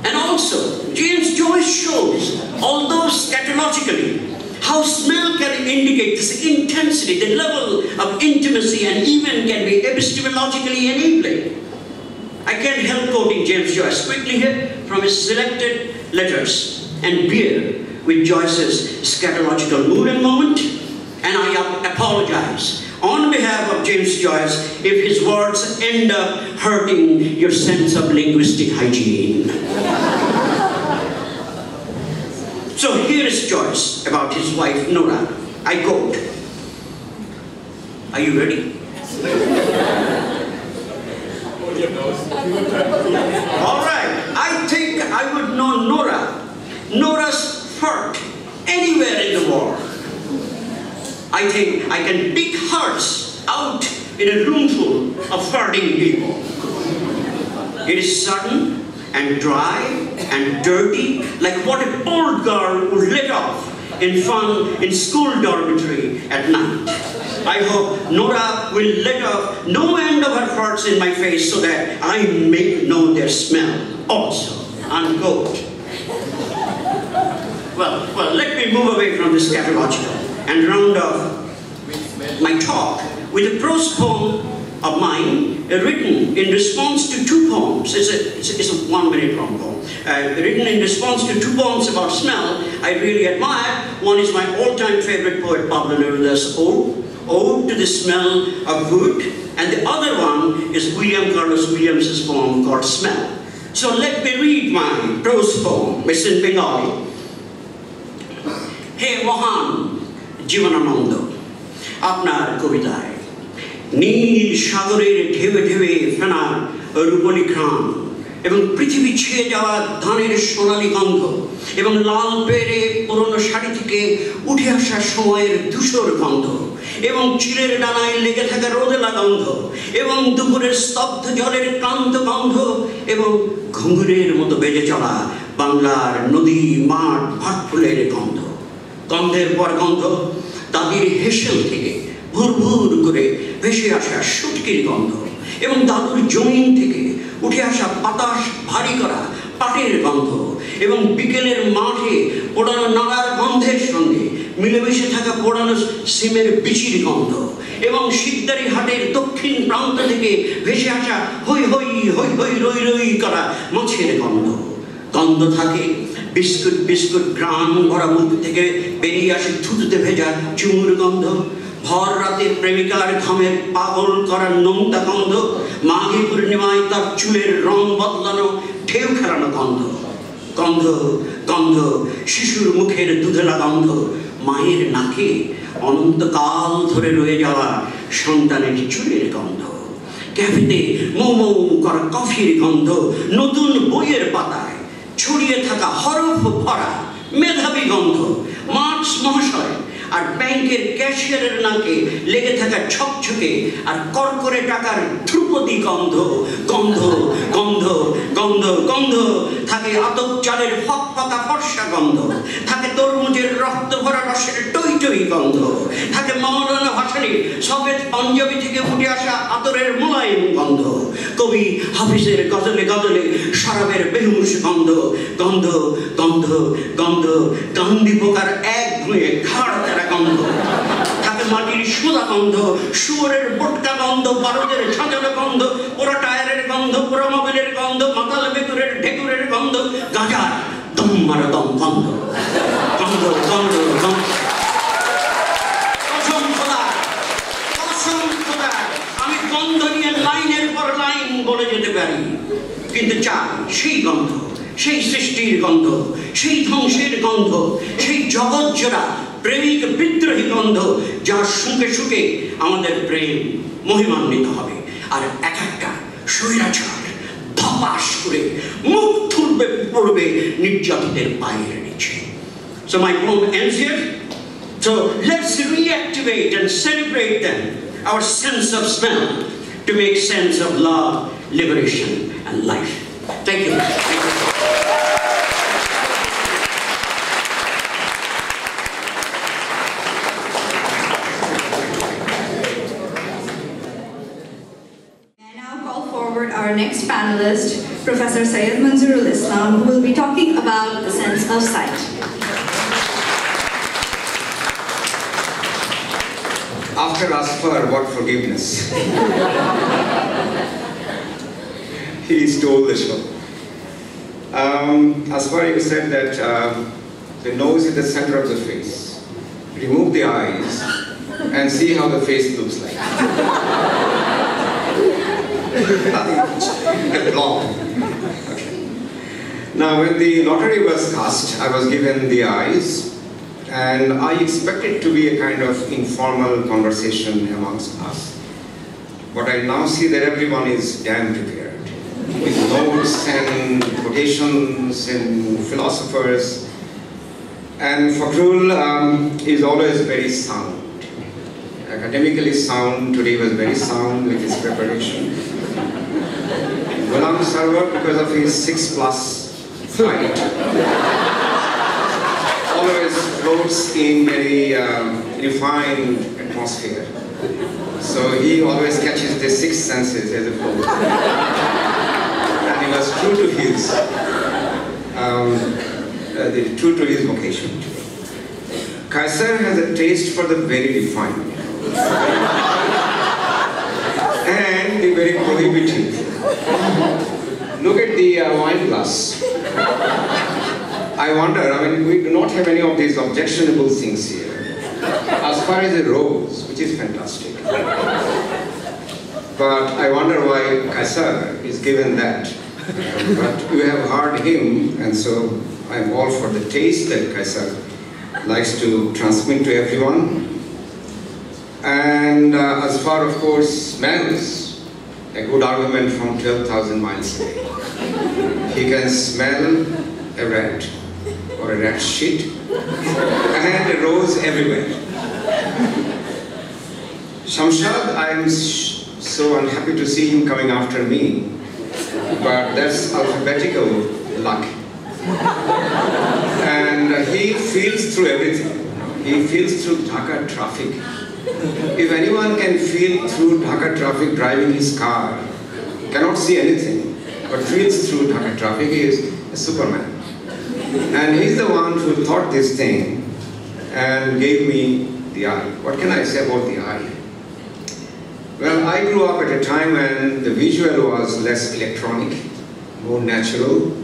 And also, James Joyce shows, although scatologically, how smell can indicate this intensity, the level of intimacy, and even can be epistemologically enabling. I can't help quoting James Joyce quickly here from his selected letters and beer with Joyce's scatological mood and moment, and I apologize on behalf of James Joyce if his words end up hurting your sense of linguistic hygiene. So here is Joyce about his wife Nora. I quote. Are you ready? All right. I think I would know Nora. Nora's fart anywhere in the world. I think I can pick hearts out in a room full of farting people. It is sudden and dry and dirty, like what a old girl would let off in fun in school dormitory at night. I hope Nora will let off no end of her farts in my face so that I may know their smell also. Unquote. Well, well, let me move away from this scatological and round off my talk with a prose poem of mine uh, written in response to two poems. It's a, it's a, it's a one minute long poem. Uh, written in response to two poems about smell I really admire. One is my all time favorite poet, Pablo Neruda's Ode, Ode to the Smell of Wood, and the other one is William Carlos Williams' poem called Smell. So let me read my prose poem. It's in Bengali. হে মহান জীবনানন্দ আপনার কবিতায় নীল সাগরের ঢেবে ঢেবে ফেনার রূপলি ঘ্রাণ এবং পৃথিবী ছেয়ে যাওয়া ধানের সোনালি গন্ধ এবং লাল পেরে পুরনো শাড়ি থেকে উঠে আসার সময়ের ধূসর গন্ধ এবং চিলের ডানায় লেগে থাকা রোদেলা গন্ধ এবং দুপুরের স্তব্ধ জলের ক্লান্ত গন্ধ এবং ঘুঙুরের মতো বেজে চলা বাংলার নদী মাঠ ভাট ফুলের গন্ধ। গন্ধের পর গন্ধ দাদির হেসেল থেকে ভুর ভুর করে ভেসে আসা সুটকির গন্ধ এবং দাদুর জমিন থেকে উঠে আসা বাতাস ভারী করা পাটের গন্ধ এবং বিকেলের মাঠে পোড়ানো নাগার গন্ধের সঙ্গে মিলেমিশে থাকা পোড়ানো সিমের বিচির গন্ধ এবং শিকদারি হাটের দক্ষিণ প্রান্ত থেকে ভেসে আসা হই হই হই হই রই রই করা মাছের গন্ধ। গন্ধ থাকে, বিস্কুট বিস্কুট গ্রাম ভরা মুখ থেকে বেরিয়ে আসে থুতুতে ভেজা চুমুর গন্ধ। ভর রাতে প্রেমিকার ঘামের পাগল করার নোংতা গন্ধ, মাঘী পূর্ণিমায় তার চুলের রং বদলানো ঢেউ খেলানো গন্ধ। গন্ধ গন্ধ, শিশুর মুখের দুধেলা গন্ধ, মায়ের নাকে অনন্তকাল ধরে রয়ে যাওয়া সন্তানের চুলের গন্ধ। ক্যাফেতে মোমো করা কফির গন্ধ, নতুন বইয়ের পাতায় ছড়িয়ে থাকা হরফ ভরা মেধাবী গন্ধ। মার্কস মহাশয় আর ব্যাংকের ক্যাশিয়ারের নাকে লেগে থাকা ছকছকে আর করকরে টাকার ধ্রুপদী গন্ধ গন্ধ গন্ধ গন্ধ গন্ধ। থাকে আতক চালের ফক ফর্সা গন্ধ। থাকে তরমুজের রক্ত ভরা রসের টই টই গন্ধ। থাকে মৌলানা ভাসানির সফেদ পাঞ্জাবি থেকে ফুটে আসা আতরের মোলায়েম গন্ধ। কবি হাফিজের গজলে গজলে শরাবের বেহুশ গন্ধ। গন্ধ গন্ধ গন্ধ গান্ধী পোকার এক ধুয়ে ঘাড় তেরা গন্ধ। থাকে মাটির সুদা গন্ধ, শুয়োরের বোটকা গন্ধ, বারুদের ঝাঁঝালো গন্ধ, পোড়া টায়ারের গন্ধ, পোড়া মোবিলের গন্ধ, মাতাল বেকুরের ঢেকুরের গন্ধ গাঁজার লাইনের পর লাইন বলে যেতে পারি। কিন্তু চাই সেই গন্ধ, সেই সৃষ্টির গন্ধ, সেই ধ্বংসের গন্ধ, সেই জগৎজোড়া প্রেমিক বিদ্রোহী গন্ধ, যার সুখে সুখে আমাদের প্রেম মহিমান্বিত হবে। আর এক একটা স্বৈরাচার। ধপাস করে মুখ তুলবে পড়বে নির্যাতিতের পায়ের নিচে So my poem ends here. So let's reactivate and celebrate then our sense of smell to make sense of love, liberation, and life. Thank you. Thank you. Next panelist, Professor Syed Manzoorul Islam, who will be talking about the sense of sight. After Azfar, what forgiveness? he stole the show. Um, Azfar, you said that um, the nose is the center of the face. Remove the eyes and see how the face looks like. Okay. Now, when the lottery was cast, I was given the eyes, and I expected to be a kind of informal conversation amongst us. But I now see that everyone is damn prepared, with notes and quotations and philosophers. And Fakrul um, is always very sound. Academically sound, today was very sound with his preparation. Golam Sarwar, because of his six plus height, always floats in very um, refined atmosphere. So he always catches the six senses as a float. and he was true to his, um, uh, the, true to his vocation. Kaiser has a taste for the very refined and the very prohibitive. Look at the uh, wine glass. I wonder, I mean, we do not have any of these objectionable things here. As far as the rose, which is fantastic. But I wonder why Kaiser is given that. But you have heard him, and so I'm all for the taste that Kaiser likes to transmit to everyone. And uh, Azfar, of course, smells, a good argument from 12,000 miles away. He can smell a rat or a rat shit and a rose everywhere. Shamsad, I am so unhappy to see him coming after me, but that's alphabetical luck. And he feels through everything. He feels through Dhaka traffic. If anyone can feel through Dhaka traffic driving his car, cannot see anything, but feels through Dhaka traffic, he is a superman. And he's the one who thought this thing and gave me the eye. What can I say about the eye? Well, I grew up at a time when the visual was less electronic, more natural.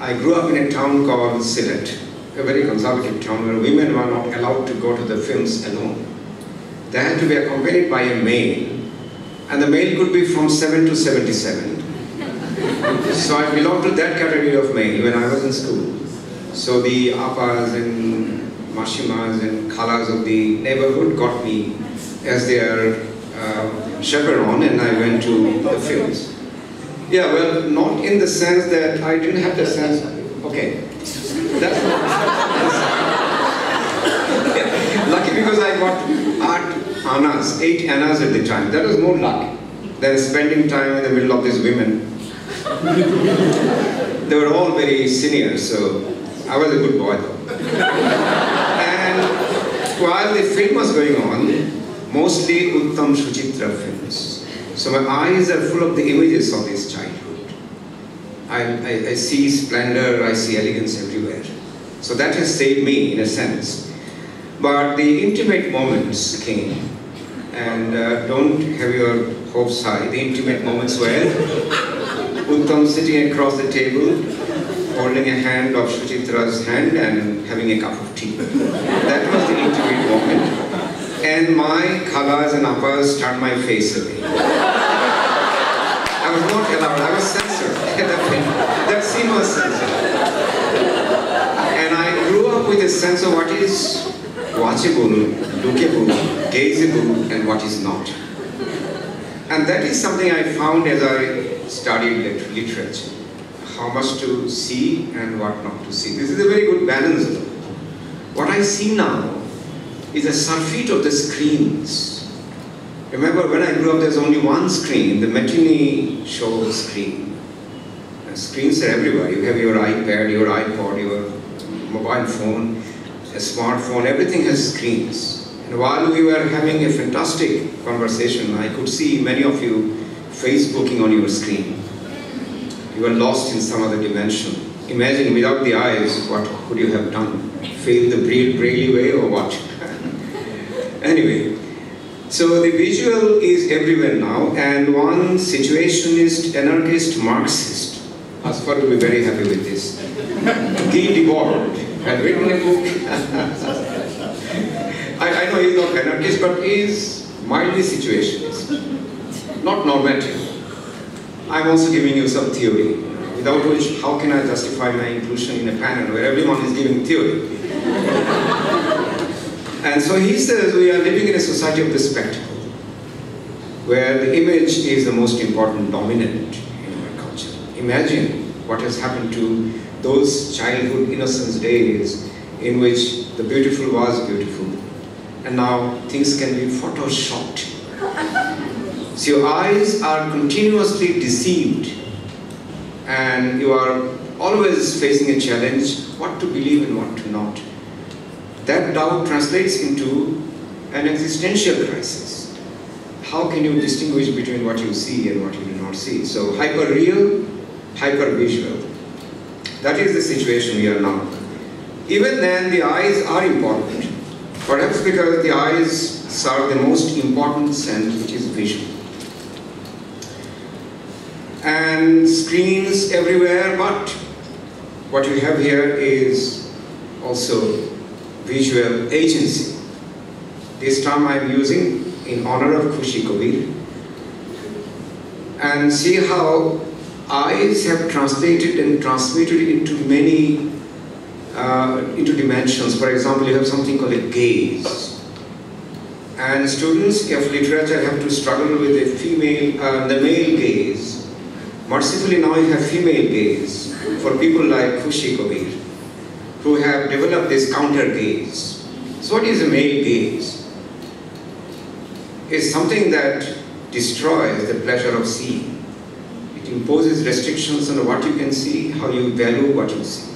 I grew up in a town called Sylhet, a very conservative town where women were not allowed to go to the films alone. They had to be accompanied by a male, and the male could be from 7 to 77. So I belonged to that category of male when I was in school. So the appas and mashimas and khalas of the neighborhood got me as their uh, chaperone and I went to the films. Yeah, well, not in the sense that I didn't have the sense, okay. That's Lucky because I got art annas, eight annas at the time. That was more luck than spending time in the middle of these women. they were all very senior, so I was a good boy and while the film was going on, mostly Uttam Suchitra films. So my eyes are full of the images of this childhood. I, I, I see splendor, I see elegance everywhere. So that has saved me in a sense. But the intimate moments came, and uh, don't have your hopes high. The intimate moments were Uttam sitting across the table, holding a hand of Suchitra's hand and having a cup of tea. That was the intimate moment. And my khalas and appas turned my face away. I was not allowed, I was censored. that scene was censored. And I grew up with a sense of what is watchable, lookable, gazeable, and what is not. And that is something I found as I studied lit- literature. How much to see and what not to see. This is a very good balance. What I see now is a surfeit of the screens. Remember when I grew up there's only one screen, the matinee show screen. Uh, screens are everywhere. You have your iPad, your iPod, your mobile phone, a smartphone, everything has screens. And while we were having a fantastic conversation, I could see many of you Facebooking on your screen. You were lost in some other dimension. Imagine without the eyes, what could you have done? Failed the Braille, Braille way or what? anyway, so the visual is everywhere now, and one situationist, anarchist, Marxist, Azfar will be very happy with this. Guy Debord had written a book. I, I know he's not anarchist, but he's mildly situationist, not normative. I'm also giving you some theory, without which how can I justify my inclusion in a panel where everyone is giving theory? and so he says we are living in a society of the spectacle, where the image is the most important dominant in our culture. Imagine what has happened to those childhood innocence days in which the beautiful was beautiful, and now things can be photoshopped. So your eyes are continuously deceived, and you are always facing a challenge what to believe and what to not. That doubt translates into an existential crisis. How can you distinguish between what you see and what you do not see? So hyper real, hyper visual. That is the situation we are now. Even then, the eyes are important. Perhaps because the eyes serve the most important sense, which is visual. And screens everywhere, but what you have here is also visual agency. This term I'm using in honor of Khushi Kabir. And see how eyes have translated and transmitted into many uh, into dimensions. For example, you have something called a gaze. And students of literature have to struggle with a female, uh, the male gaze. Mercifully now you have female gaze for people like Khushi Kabir, who have developed this counter gaze. So what is a male gaze? It's something that destroys the pleasure of seeing. It imposes restrictions on what you can see, how you value what you see.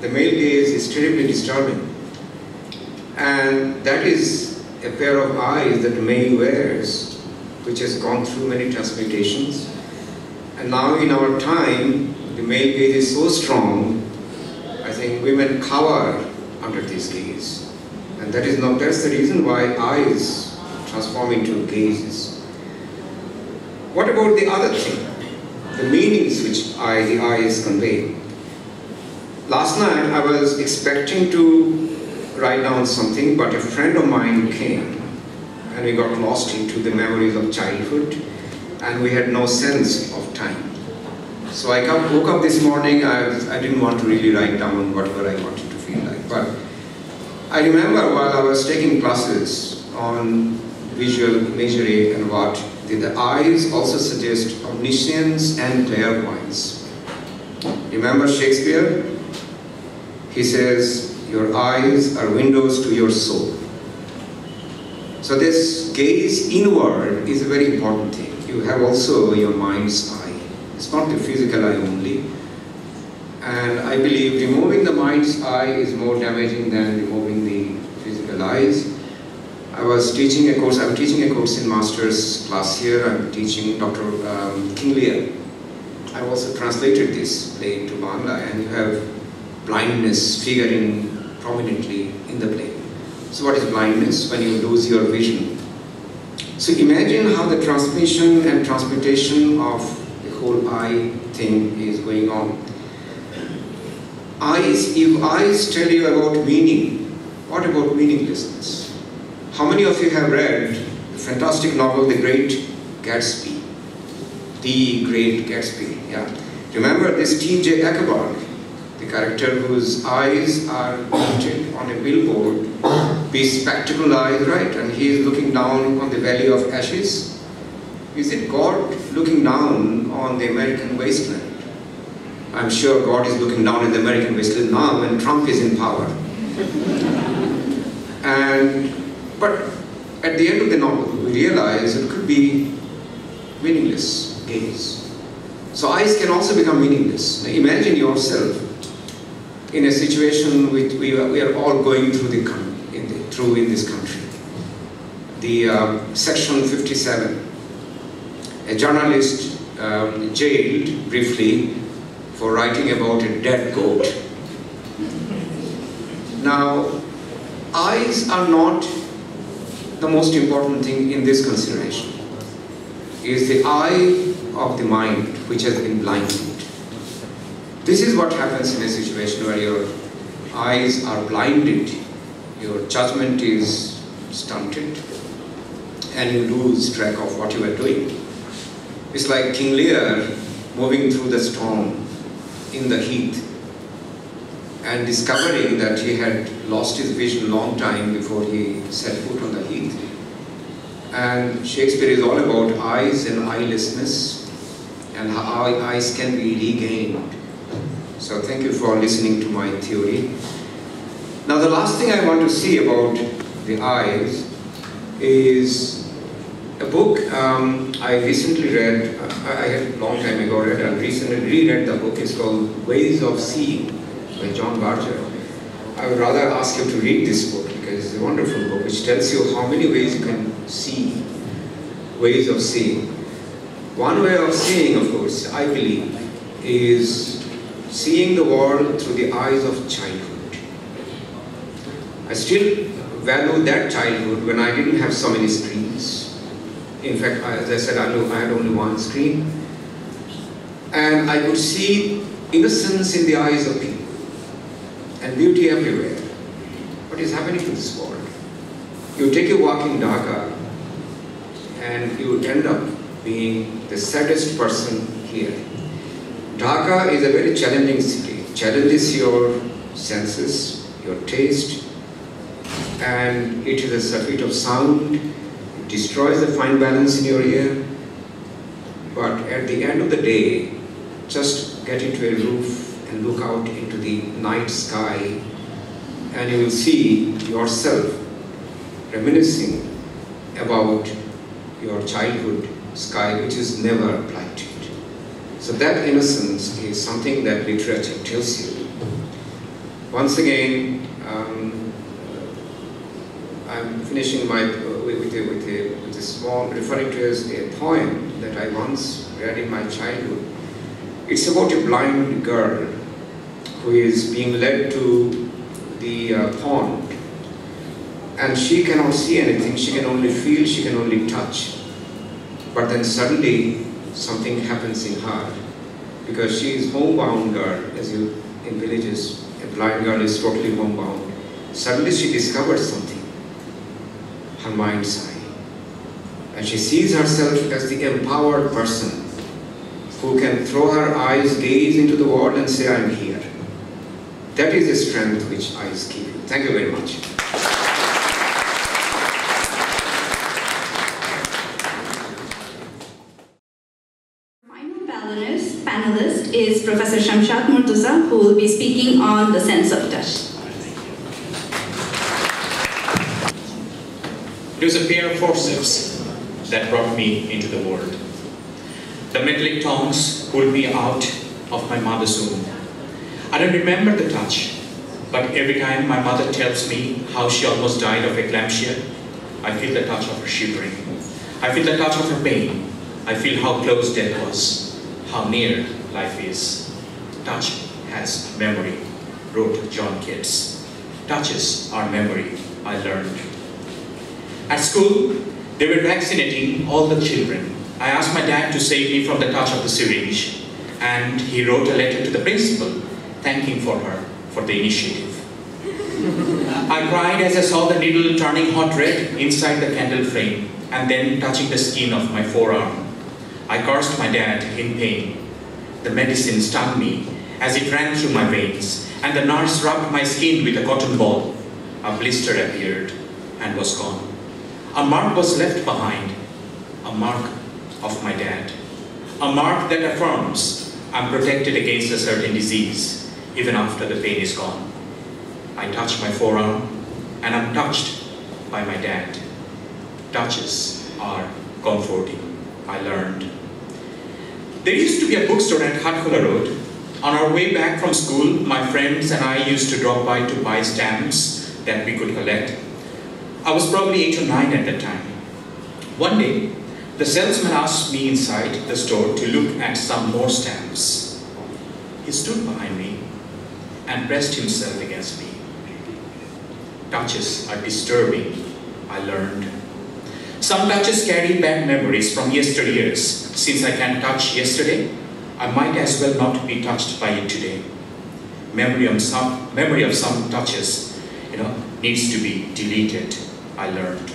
The male gaze is terribly disturbing. And that is a pair of eyes that male wears, which has gone through many transmutations. And now in our time, the male gaze is so strong, I think women cower under this gaze. And that is not, that's the reason why eyes transform into gazes. What about the other thing? The meanings which eye, the eyes convey. Last night I was expecting to write down something, but a friend of mine came and we got lost into the memories of childhood and we had no sense of time. So I woke up this morning, I, I didn't want to really write down whatever I wanted to feel like. But I remember while I was taking classes on visual imagery and what, the, the eyes also suggest omniscience and clairvoyance. Remember Shakespeare? He says, your eyes are windows to your soul. So this gaze inward is a very important thing. You have also your mind's eye. It's not the physical eye only. And I believe removing the mind's eye is more damaging than removing the physical eyes. I was teaching a course, I'm teaching a course in master's class here, I'm teaching Dr. Um, King Lear. I also translated this play into Bangla and you have blindness figuring prominently in the play. So what is blindness? When you lose your vision. So imagine how the transmission and transmutation of the whole eye thing is going on. Eyes, if eyes tell you about meaning, what about meaninglessness? How many of you have read the fantastic novel The Great Gatsby? The Great Gatsby, yeah. Remember this T.J. Eckleburg, the character whose eyes are painted on a billboard, these spectacled eyes, right? And he is looking down on the Valley of Ashes. Is it God looking down on the American wasteland? I'm sure God is looking down in the American wasteland now when Trump is in power. and but at the end of the novel, we realize it could be meaningless gaze. So eyes can also become meaningless. Now imagine yourself in a situation which we are, we are all going through the, in the through in this country. The uh, section 57, a journalist um, jailed briefly for writing about a dead goat. Now, eyes are not the most important thing in this consideration. is the eye of the mind which has been blinded. This is what happens in a situation where your eyes are blinded, your judgment is stunted, and you lose track of what you are doing. It's like King Lear moving through the storm in the heat and discovering that he had lost his vision a long time before he set foot on the heath. And Shakespeare is all about eyes and eyelessness and how eyes can be regained. So thank you for listening to my theory. Now the last thing I want to see about the eyes is a book um, I recently read, I, I had a long time ago read, and recently reread the book, it's called Ways of Seeing by John Berger. I would rather ask you to read this book because it's a wonderful book which tells you how many ways you can see, ways of seeing. One way of seeing, of course, I believe, is seeing the world through the eyes of childhood. I still value that childhood when I didn't have so many screens. In fact, as I said, I had only one screen. And I could see innocence in the eyes of people and beauty everywhere. What is happening in this world? You take a walk in Dhaka and you end up being the saddest person here. Dhaka is a very challenging city. Challenges your senses, your taste, and it is a circuit of sound. It destroys the fine balance in your ear. But at the end of the day, just get into a roof look out into the night sky and you will see yourself reminiscing about your childhood sky which is never blighted. So that innocence is something that literature tells you. Once again, um, I'm finishing my uh, with, a, with, a, with a small, referring to as a poem that I once read in my childhood. It's about a blind girl who is being led to the uh, pond and she cannot see anything, she can only feel, she can only touch. But then suddenly something happens in her because she is homebound girl, as you in villages, a blind girl is totally homebound. Suddenly she discovers something, her mind's eye. And she sees herself as the empowered person who can throw her eyes, gaze into the world and say, I'm here. That is the strength which I give you. Thank you very much. Final panelist, panelist is Professor Shamsad Mortuza, who will be speaking on the sense of touch. It was a pair of forceps that brought me into the world. The metallic tongs pulled me out of my mother's womb. I don't remember the touch, but every time my mother tells me how she almost died of eclampsia, I feel the touch of her shivering. I feel the touch of her pain. I feel how close death was, how near life is. Touch has memory, wrote John Keats. Touches are memory, I learned. At school, they were vaccinating all the children. I asked my dad to save me from the touch of the syringe, and he wrote a letter to the principal, thanking for her for the initiative. I cried as I saw the needle turning hot red inside the candle frame and then touching the skin of my forearm. I cursed my dad in pain. The medicine stung me as it ran through my veins, and the nurse rubbed my skin with a cotton ball. A blister appeared and was gone. A mark was left behind, a mark of my dad. A mark that affirms I'm protected against a certain disease, even after the pain is gone. I touch my forearm, and I'm touched by my dad. Touches are comforting, I learned. There used to be a bookstore at Hatkhola Road. On our way back from school, my friends and I used to drop by to buy stamps that we could collect. I was probably eight or nine at the time. One day, the salesman asked me inside the store to look at some more stamps. He stood behind me and pressed himself against me. Touches are disturbing, I learned. Some touches carry bad memories from yesteryears. Since I can't touch yesterday, I might as well not be touched by it today. Memory of some, memory of some touches, you know, needs to be deleted, I learned.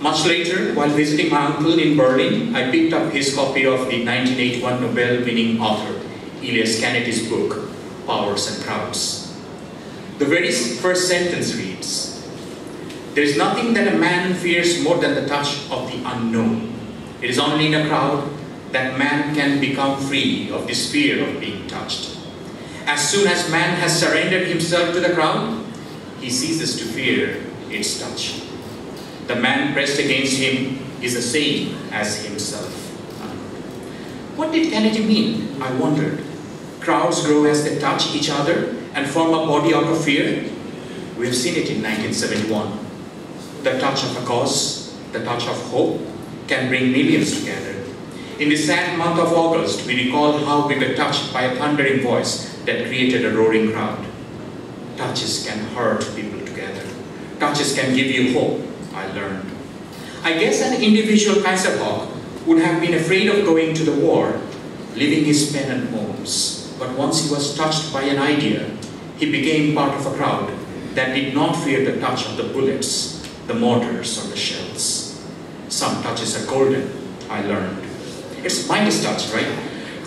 Much later, while visiting my uncle in Berlin, I picked up his copy of the 1981 Nobel-winning author, Elias Canetti's book, Powers and Crowds. The very first sentence reads, There is nothing that a man fears more than the touch of the unknown. It is only in a crowd that man can become free of this fear of being touched. As soon as man has surrendered himself to the crowd, he ceases to fear its touch. The man pressed against him is the same as himself. What did Canetti mean? I wondered. Crowds grow as they touch each other and form a body out of fear? We have seen it in 1971. The touch of a cause, the touch of hope, can bring millions together. In the sad month of August, we recall how we were touched by a thundering voice that created a roaring crowd. Touches can hurt people together. Touches can give you hope, I learned. I guess an individual Kaiser Haq would have been afraid of going to the war, leaving his pen and homes. But once he was touched by an idea, he became part of a crowd that did not fear the touch of the bullets, the mortars, or the shells. Some touches are golden, I learned. It's Midas touch, right?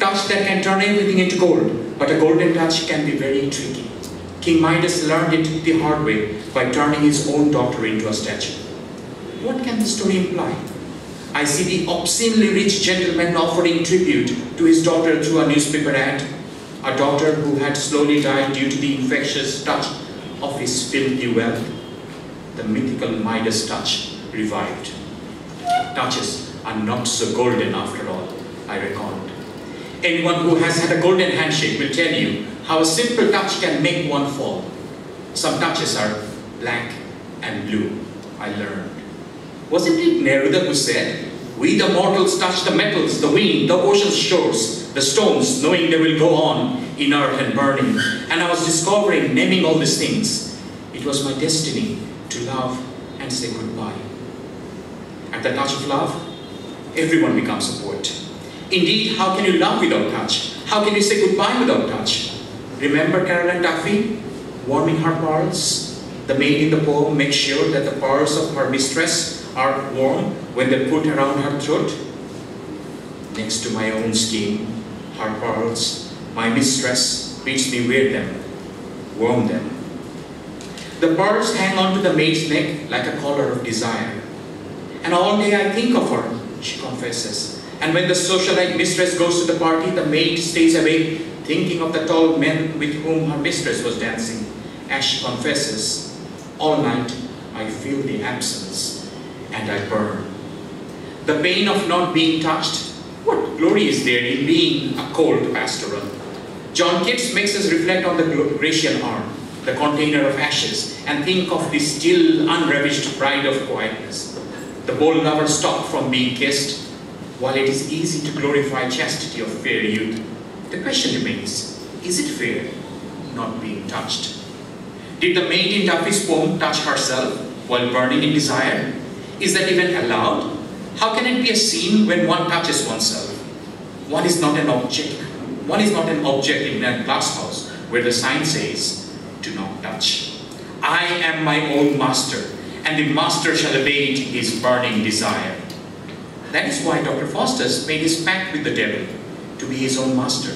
Touch that can turn everything into gold, but a golden touch can be very tricky. King Midas learned it the hard way by turning his own daughter into a statue. What can the story imply? I see the obscenely rich gentleman offering tribute to his daughter through a newspaper ad a daughter who had slowly died due to the infectious touch of his filthy wealth. The mythical Midas touch revived. Touches are not so golden after all, I recalled. Anyone who has had a golden handshake will tell you how a simple touch can make one fall. Some touches are black and blue, I learned. Wasn't it Neruda who said, we the mortals touch the metals, the wind, the ocean's shores, the stones, knowing they will go on, inert and burning. And I was discovering, naming all these things. It was my destiny to love and say goodbye. At the touch of love, everyone becomes a poet. Indeed, how can you love without touch? How can you say goodbye without touch? Remember Carol Ann Duffy, warming her pearls? The maid in the poem makes sure that the pearls of her mistress are warm when they put around her throat. Next to my own skin, her pearls, my mistress bids me wear them, warm them. The pearls hang onto the maid's neck like a collar of desire. And all day I think of her, she confesses. And when the socialite mistress goes to the party, the maid stays away, thinking of the tall men with whom her mistress was dancing. As she confesses, all night I feel the absence and I burn. The pain of not being touched, what glory is there in being a cold pastoral? John Keats makes us reflect on the Grecian urn. the container of ashes, and think of the still unravished bride of quietness. The bold lover stopped from being kissed, while it is easy to glorify chastity of fair youth. The question remains, is it fair not being touched? Did the maid in Duffy's poem touch herself while burning in desire? Is that even allowed? How can it be a scene when one touches oneself? One is not an object. One is not an object in a glass house where the sign says, do not touch. I am my own master, and the master shall abate his burning desire. That is why Dr. Faustus made his pact with the devil to be his own master,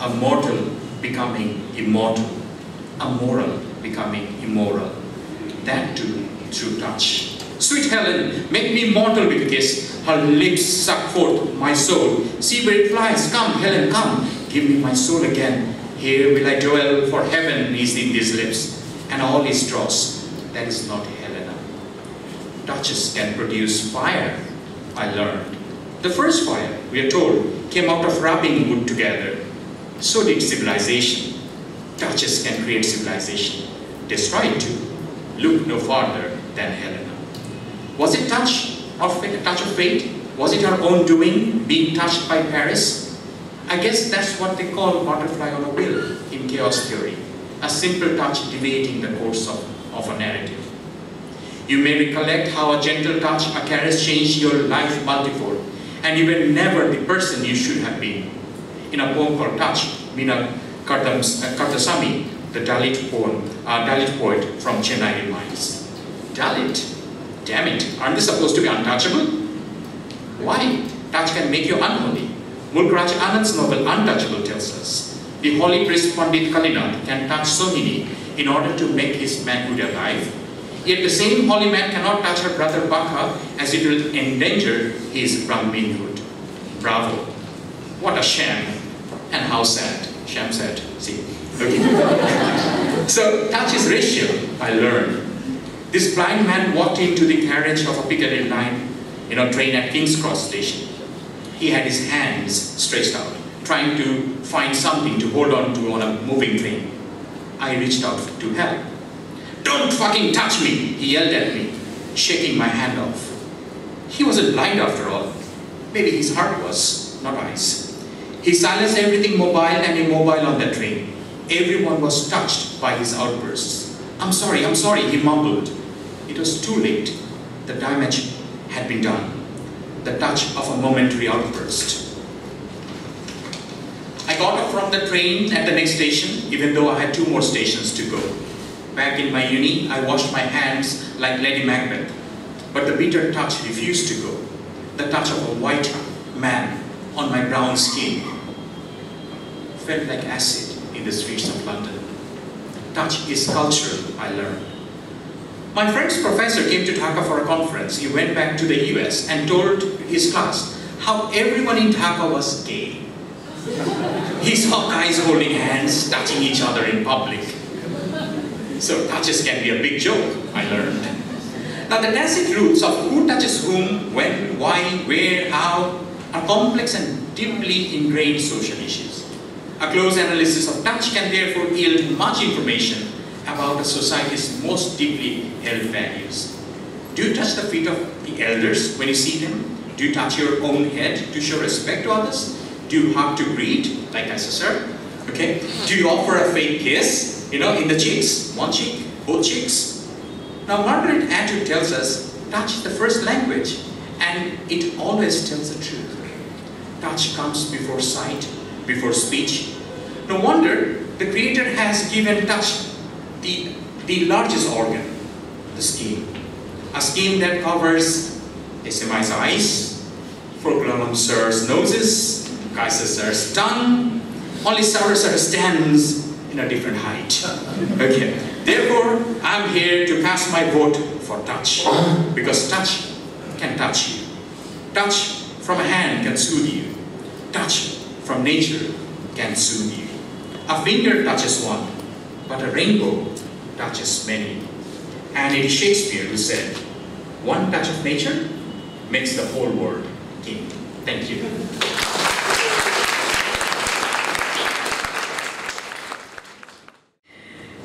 a mortal becoming immortal, a moral becoming immoral. That too through touch. Sweet Helen, make me mortal with kiss. Her lips suck forth my soul. See where it flies. Come, Helen, come. Give me my soul again. Here will I dwell, for heaven is in these lips, and all is dross. That is not Helena. Touches can produce fire, I learned. The first fire, we are told, came out of rubbing wood together. So did civilization. Touches can create civilization. Destroy it too. Look no farther than Helena. Was it touch of a touch of fate? Was it her own doing, being touched by Paris? I guess that's what they call butterfly on a wheel in chaos theory. A simple touch deviating the course of, of a narrative. You may recollect how a gentle touch, a caress changed your life multifold, and you were never the person you should have been. In a poem called Touch, Meena Kandasamy, the Dalit, poem, uh, Dalit poet from Chennai reminds. Dalit? Damn it, aren't they supposed to be untouchable? Why? Touch can make you unholy. Mulk Raj Anand's novel Untouchable tells us, the holy priest Pandit Kalinath can touch Sohini in order to make his manhood alive. Yet the same holy man cannot touch her brother Bakha as it will endanger his Brahminhood. Bravo. What a sham. And how sad. Sham said, see. Okay. so touch is racial, I learned. This blind man walked into the carriage of a Piccadilly line, you know, train at King's Cross station. He had his hands stretched out, trying to find something to hold on to on a moving train. I reached out to help. Don't fucking touch me, he yelled at me, shaking my hand off. He wasn't blind after all. Maybe his heart was, not eyes. He silenced everything mobile and immobile on the train. Everyone was touched by his outbursts. I'm sorry, I'm sorry, he mumbled. It was too late. The damage had been done. The touch of a momentary outburst. I got off from the train at the next station, even though I had two more stations to go. Back in my uni, I washed my hands like Lady Macbeth, but the bitter touch refused to go. The touch of a white man on my brown skin felt like acid in the streets of London. Touch is cultural, I learned. My friend's professor came to Dhaka for a conference. He went back to the US and told his class how everyone in Dhaka was gay. He saw guys holding hands, touching each other in public. So touches can be a big joke, I learned. Now the tacit rules of who touches whom, when, why, where, how, are complex and deeply ingrained social issues. A close analysis of touch can therefore yield much information about a society's most deeply held values. Do you touch the feet of the elders when you see them? Do you touch your own head to show respect to others? Do you hug to greet, like I sir? Okay? Do you offer a fake kiss, you know, in the cheeks? One cheek, both cheeks? Now Margaret Atwood tells us, touch the first language, and it always tells the truth. Touch comes before sight, before speech. No wonder the Creator has given touch the, the largest organ, the skin. A skin that covers a semi's eyes, Furcularum noses, Kaiser's tongue, only Saurus stands in a different height. Okay. Therefore, I'm here to cast my vote for touch. Because touch can touch you. Touch from a hand can soothe you. Touch from nature can soothe you. A finger touches one, but a rainbow touches many. And it is Shakespeare who said, one touch of nature makes the whole world king. Thank you.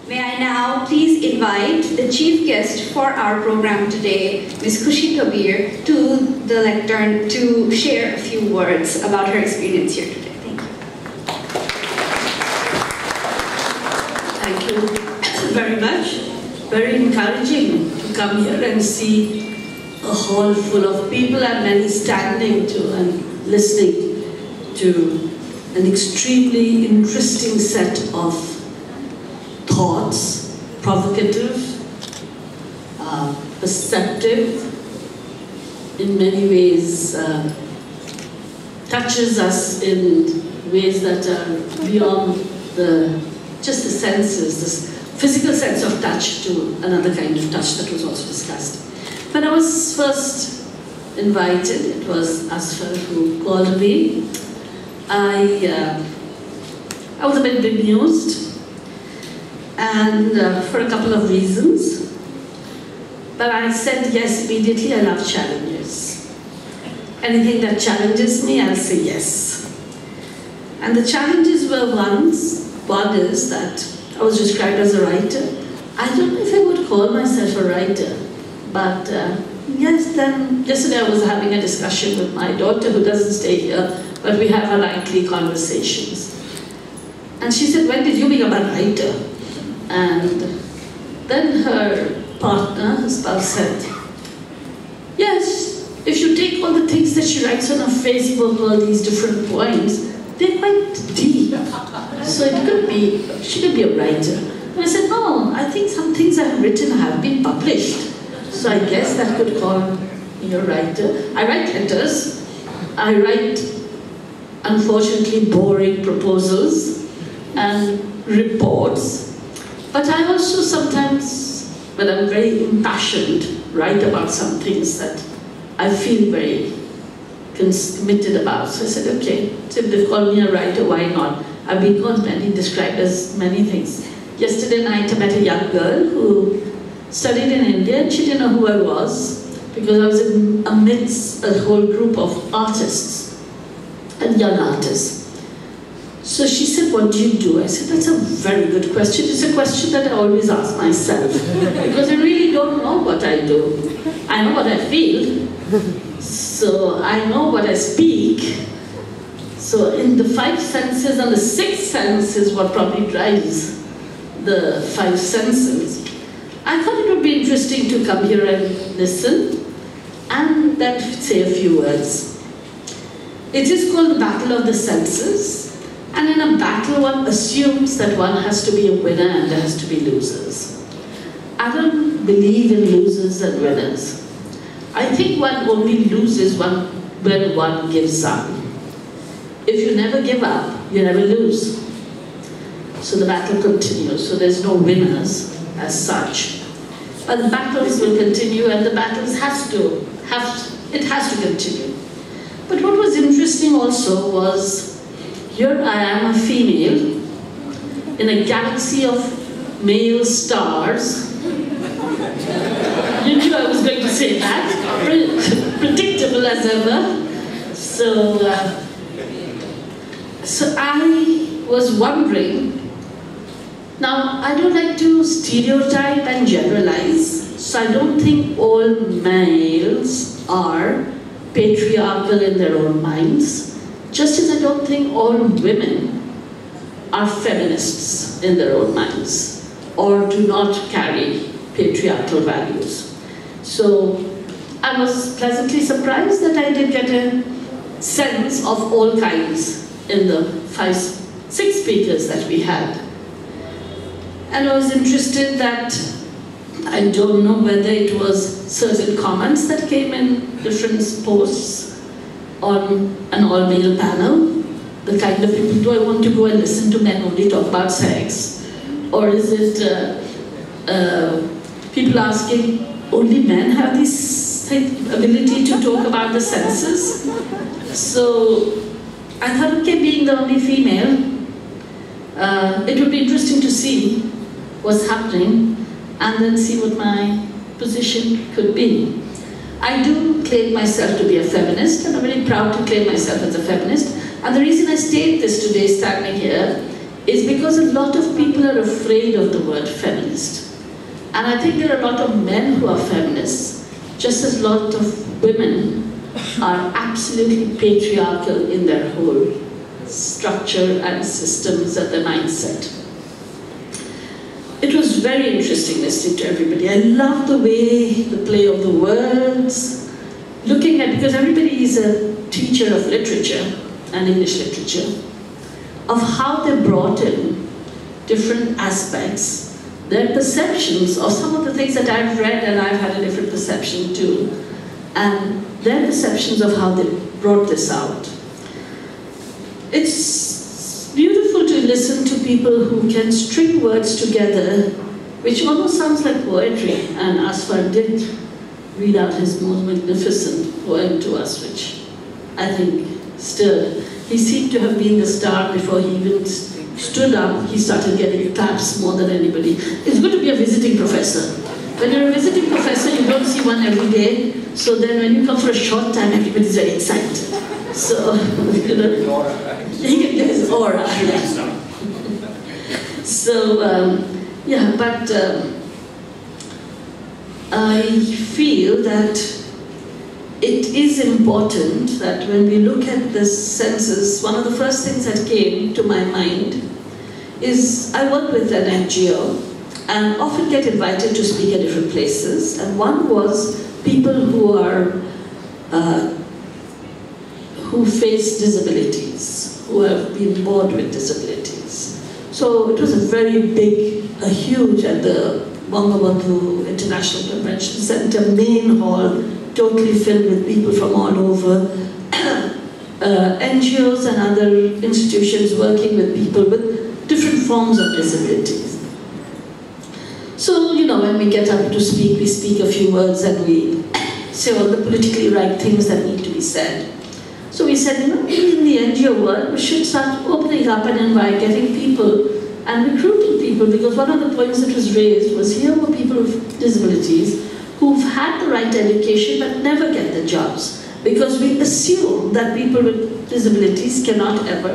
May I now please invite the chief guest for our program today, Ms. Khushi Kabir, to the lectern to share a few words about her experience here today. Thank Very much. Very encouraging to come here and see a hall full of people and many standing to and listening to an extremely interesting set of thoughts, provocative, uh, perceptive, in many ways uh, touches us in ways that are beyond the just the senses, this physical sense of touch to another kind of touch that was also discussed. When I was first invited, it was Azfar who called me I, uh, I was a bit bemused, and uh, for a couple of reasons. But I said yes immediately. I love challenges. Anything that challenges me, I'll say yes. And the challenges were ones, one is that I was described as a writer. I don't know if I would call myself a writer, but uh, yes, then yesterday I was having a discussion with my daughter who doesn't stay here but we have our nightly conversations. And she said, when did you become a writer? And then her partner, her spouse said, yes, if you take all the things that she writes on her Facebook, all these different poems, they're quite deep. So it could be, she could be a writer. And I said, no, I think some things I've written have been published. So I guess that could call me a writer. I write letters. I write unfortunately boring proposals and reports. But I also sometimes, when I'm very impassioned, write about some things that I feel very committed about. So I said, okay, so if they call me a writer, why not? I've been constantly described as many things. Yesterday night I met a young girl who studied in India and she didn't know who I was because I was in amidst a whole group of artists and young artists. So she said, what do you do? I said, that's a very good question. It's a question that I always ask myself because I really don't know what I do. I know what I feel, so I know what I speak. So in the five senses and the sixth sense is what probably drives the five senses. I thought it would be interesting to come here and listen and then say a few words. It is called the battle of the senses. And in a battle, one assumes that one has to be a winner and there has to be losers. I don't believe in losers and winners. I think one only loses one when one gives up. If you never give up, you never lose. So the battle continues. So there's no winners as such. But the battles will continue and the battles has to, have, it has to continue. But what was interesting also was, here I am a female in a galaxy of male stars. That. Predictable as ever. So, uh, so I was wondering, now I don't like to stereotype and generalize, so I don't think all males are patriarchal in their own minds, just as I don't think all women are feminists in their own minds or do not carry patriarchal values. So I was pleasantly surprised that I did get a sense of all kinds in the five, six speakers that we had. And I was interested that I don't know whether it was certain comments that came in different posts on an all-male panel. The kind of people, do I want to go and listen to men only talk about sex? Or is it uh, uh, people asking, only men have this ability to talk about the senses? So I thought, okay, being the only female, uh, it would be interesting to see what's happening and then see what my position could be. I do claim myself to be a feminist, and I'm very proud to claim myself as a feminist. And the reason I state this today, standing here, is because a lot of people are afraid of the word feminist. And I think there are a lot of men who are feminists, just as a lot of women are absolutely patriarchal in their whole structure and systems and their mindset. It was very interesting listening to everybody. I love the way the play of the words, looking at, because everybody is a teacher of literature and English literature, of how they brought in different aspects, their perceptions of some of the things that I've read and I've had a different perception too, and their perceptions of how they brought this out. It's beautiful to listen to people who can string words together, which almost sounds like poetry, and Azfar did read out his most magnificent poem to us, which I think stirred. He seemed to have been the star before he even stood up. He started getting claps more than anybody. It's good to be a visiting professor. When you're a visiting professor, you don't see one every day. So then when you come for a short time, everybody's very excited. So, you know, he can aura. so, um, yeah, but um, I feel that it is important that when we look at the census, one of the first things that came to my mind is I work with an NGO and often get invited to speak at different places. And one was people who are uh, who face disabilities, who have been born with disabilities. So it was a very big, a huge at the Bangabandhu International Convention Center main hall totally filled with people from all over, uh, NGOs and other institutions working with people with different forms of disabilities. So, you know, when we get up to speak, we speak a few words and we say all the politically right things that need to be said. So we said, you know, in the NGO world, we should start opening up and invite, getting people and recruiting people because one of the points that was raised was here were people with disabilities who've had the right education but never get the jobs because we assume that people with disabilities cannot ever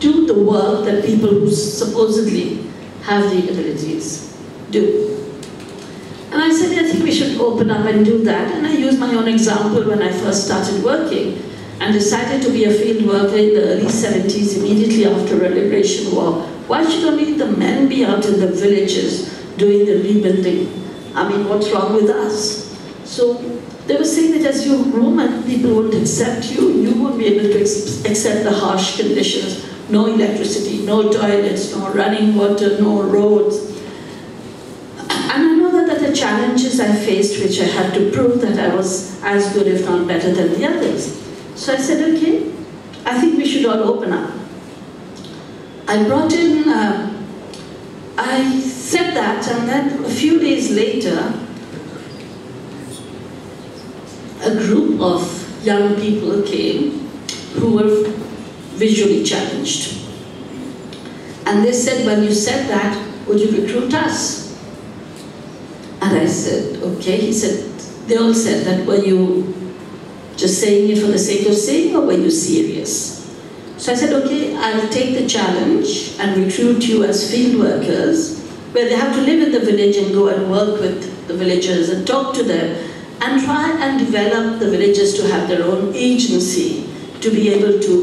do the work that people who supposedly have the abilities do. And I said, I think we should open up and do that. And I used my own example when I first started working and decided to be a field worker in the early 70s, immediately after a liberation war. Why should only the men be out in the villages doing the rebuilding I mean, what's wrong with us? So they were saying that as you grow and people won't accept you, you won't be able to accept the harsh conditions. No electricity, no toilets, no running water, no roads. And I know that, that the challenges I faced, which I had to prove that I was as good, if not better than the others. So I said, okay, I think we should all open up. I brought in uh, I said that, and then a few days later, a group of young people came who were visually challenged. And they said, when you said that, would you recruit us? And I said, okay. He said, they all said that, were you just saying it for the sake of saying, or were you serious? So I said, okay, I'll take the challenge and recruit you as field workers, where they have to live in the village and go and work with the villagers and talk to them, and try and develop the villagers to have their own agency, to be able to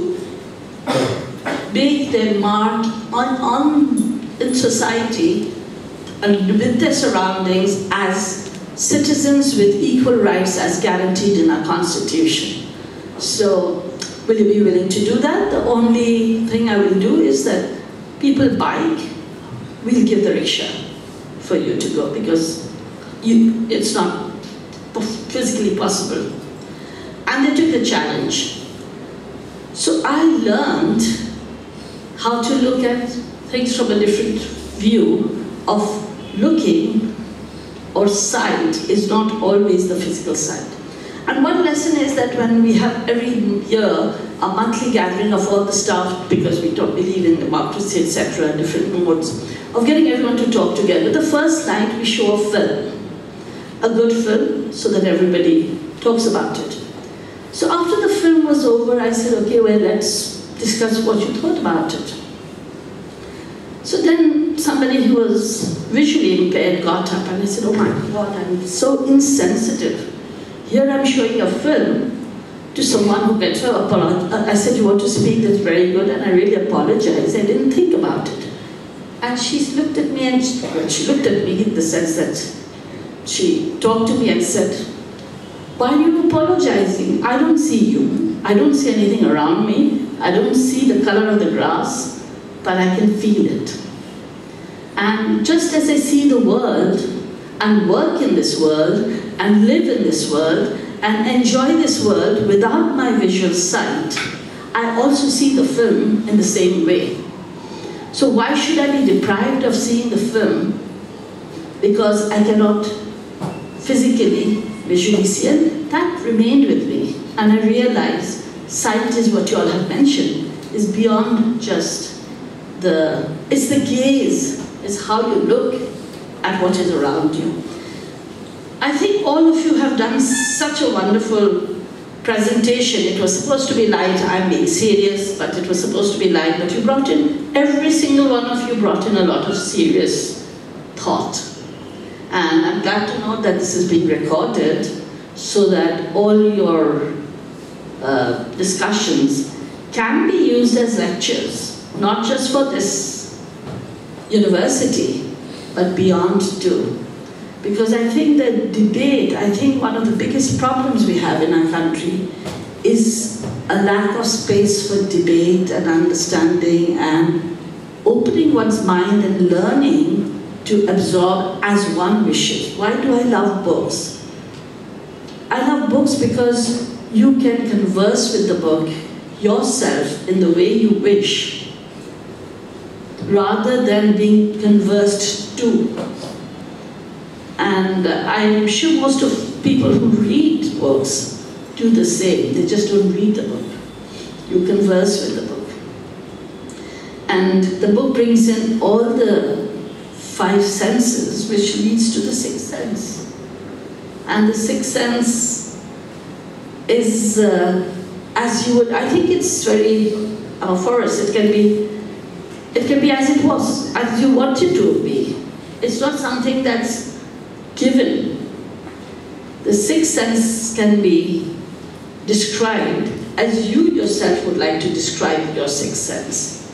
make their mark on, on in society and with their surroundings as citizens with equal rights as guaranteed in our constitution. So Will you be willing to do that? The only thing I will do is that people bike, we'll give the rickshaw for you to go because you, it's not physically possible. And they took the challenge. So I learned how to look at things from a different view of looking or sight is not always the physical sight. And one lesson is that when we have every year a monthly gathering of all the staff, because we don't believe in democracy, etc., different modes, of getting everyone to talk together, the first night we show a film, a good film, so that everybody talks about it. So after the film was over, I said, okay, well, let's discuss what you thought about it. So then somebody who was visually impaired got up and I said, oh my God, I'm so insensitive. Here I'm showing a film to someone who gets to apologize. I said, you want to speak, that's very good, and I really apologize. I didn't think about it. And she looked at me and she, she looked at me in the sense that she talked to me and said, why are you apologizing? I don't see you. I don't see anything around me. I don't see the color of the grass, but I can feel it. And just as I see the world and work in this world and live in this world and enjoy this world without my visual sight, I also see the film in the same way. So why should I be deprived of seeing the film because I cannot physically, visually see it? That remained with me and I realized sight is what you all have mentioned, is beyond just the, it's the gaze, it's how you look at what is around you. I think all of you have done such a wonderful presentation. It was supposed to be light, I'm being serious, but it was supposed to be light, but you brought in, every single one of you brought in a lot of serious thought. And I'm glad to know that this is being recorded so that all your uh, discussions can be used as lectures, not just for this university, but beyond too. Because I think that debate, I think one of the biggest problems we have in our country is a lack of space for debate and understanding and opening one's mind and learning to absorb as one wishes. Why do I love books? I love books because you can converse with the book yourself in the way you wish rather than being conversed to. And I'm sure most of people who read books do the same. They just don't read the book. You converse with the book. And the book brings in all the five senses, which leads to the sixth sense. And the sixth sense is, uh, as you would, I think it's very, uh, for us, it can be, it can be as it was, as you want it to be. It's not something that's given. The sixth sense can be described as you yourself would like to describe your sixth sense.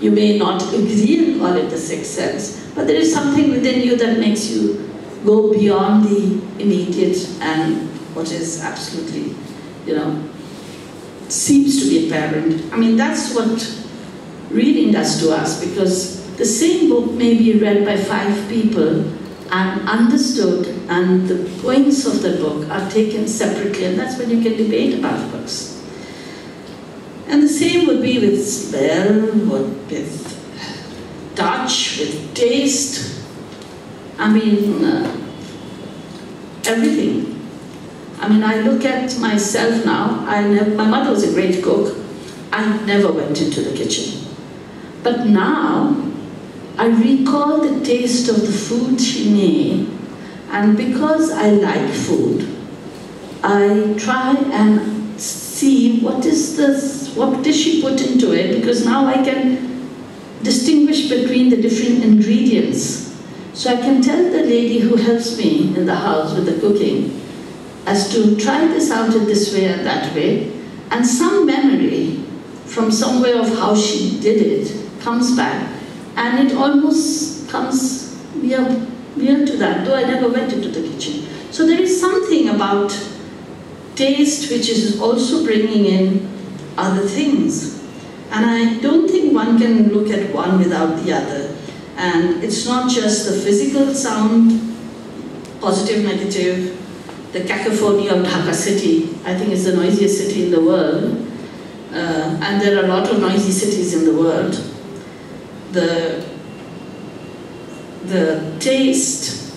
You may not agree and call it the sixth sense, but there is something within you that makes you go beyond the immediate and what is absolutely, you know, seems to be apparent. I mean, that's what reading does to us because the same book may be read by five people and understood and the points of the book are taken separately and that's when you can debate about books. And the same would be with smell, with touch, with taste. I mean, uh, everything. I mean, I look at myself now. I never, my mother was a great cook. I never went into the kitchen. But now, I recall the taste of the food she made, and because I like food, I try and see what is this, what did she put into it, because now I can distinguish between the different ingredients. So I can tell the lady who helps me in the house with the cooking as to try this out in this way and that way, and some memory from somewhere of how she did it comes back and it almost comes near, near to that, though I never went into the kitchen. So there is something about taste which is also bringing in other things. And I don't think one can look at one without the other. And it's not just the physical sound, positive, negative, the cacophony of Dhaka city. I think it's the noisiest city in the world. Uh, and there are a lot of noisy cities in the world the, the taste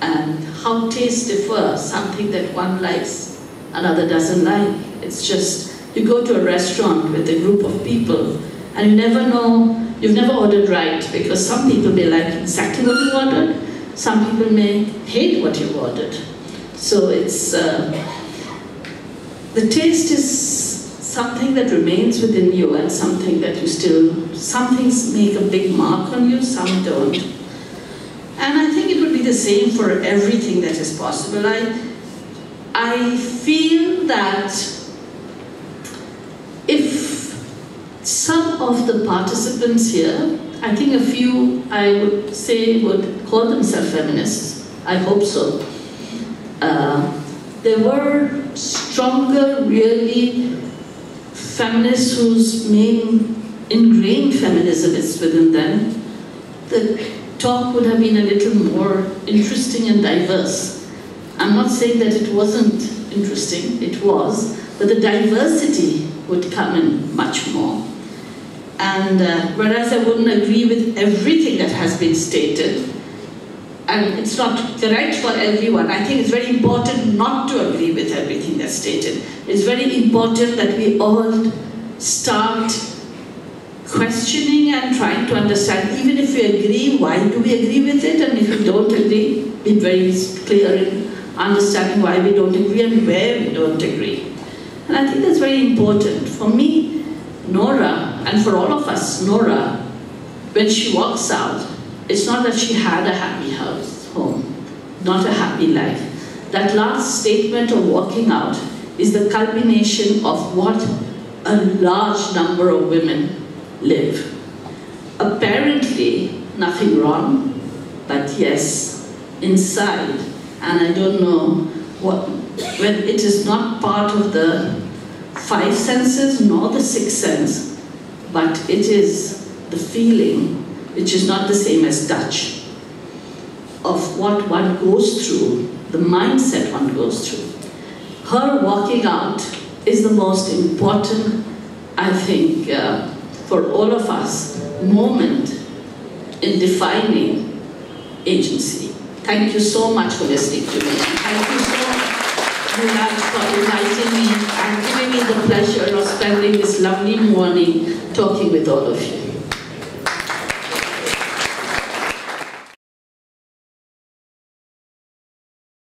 and how taste differs, something that one likes, another doesn't like. It's just, you go to a restaurant with a group of people and you never know, you've never ordered right because some people may like exactly what you ordered, some people may hate what you ordered. So it's, uh, the taste is something that remains within you and something that you still, some things make a big mark on you, some don't. And I think it would be the same for everything that is possible. I, I feel that if some of the participants here, I think a few I would say would call themselves feminists, I hope so. Uh, there were stronger, really feminists whose main ingrained feminism is within them, the talk would have been a little more interesting and diverse. I'm not saying that it wasn't interesting, it was, but the diversity would come in much more. And uh, whereas I wouldn't agree with everything that has been stated, and it's not correct for everyone. I think it's very important not to agree with everything that's stated. It's very important that we all start questioning and trying to understand, even if we agree, why do we agree with it? And if we don't agree, be very clear in understanding why we don't agree and where we don't agree. And I think that's very important. For me, Nora, and for all of us, Nora, when she walks out, it's not that she had a happy house, home, not a happy life. That last statement of walking out is the culmination of what a large number of women live. Apparently, nothing wrong, but yes, inside, and I don't know what, when it is not part of the five senses nor the sixth sense, but it is the feeling which is not the same as touch, of what one goes through, the mindset one goes through. Her walking out is the most important, I think, uh, for all of us, moment in defining agency. Thank you so much for listening to me. Thank you so much for inviting me and giving me the pleasure of spending this lovely morning talking with all of you.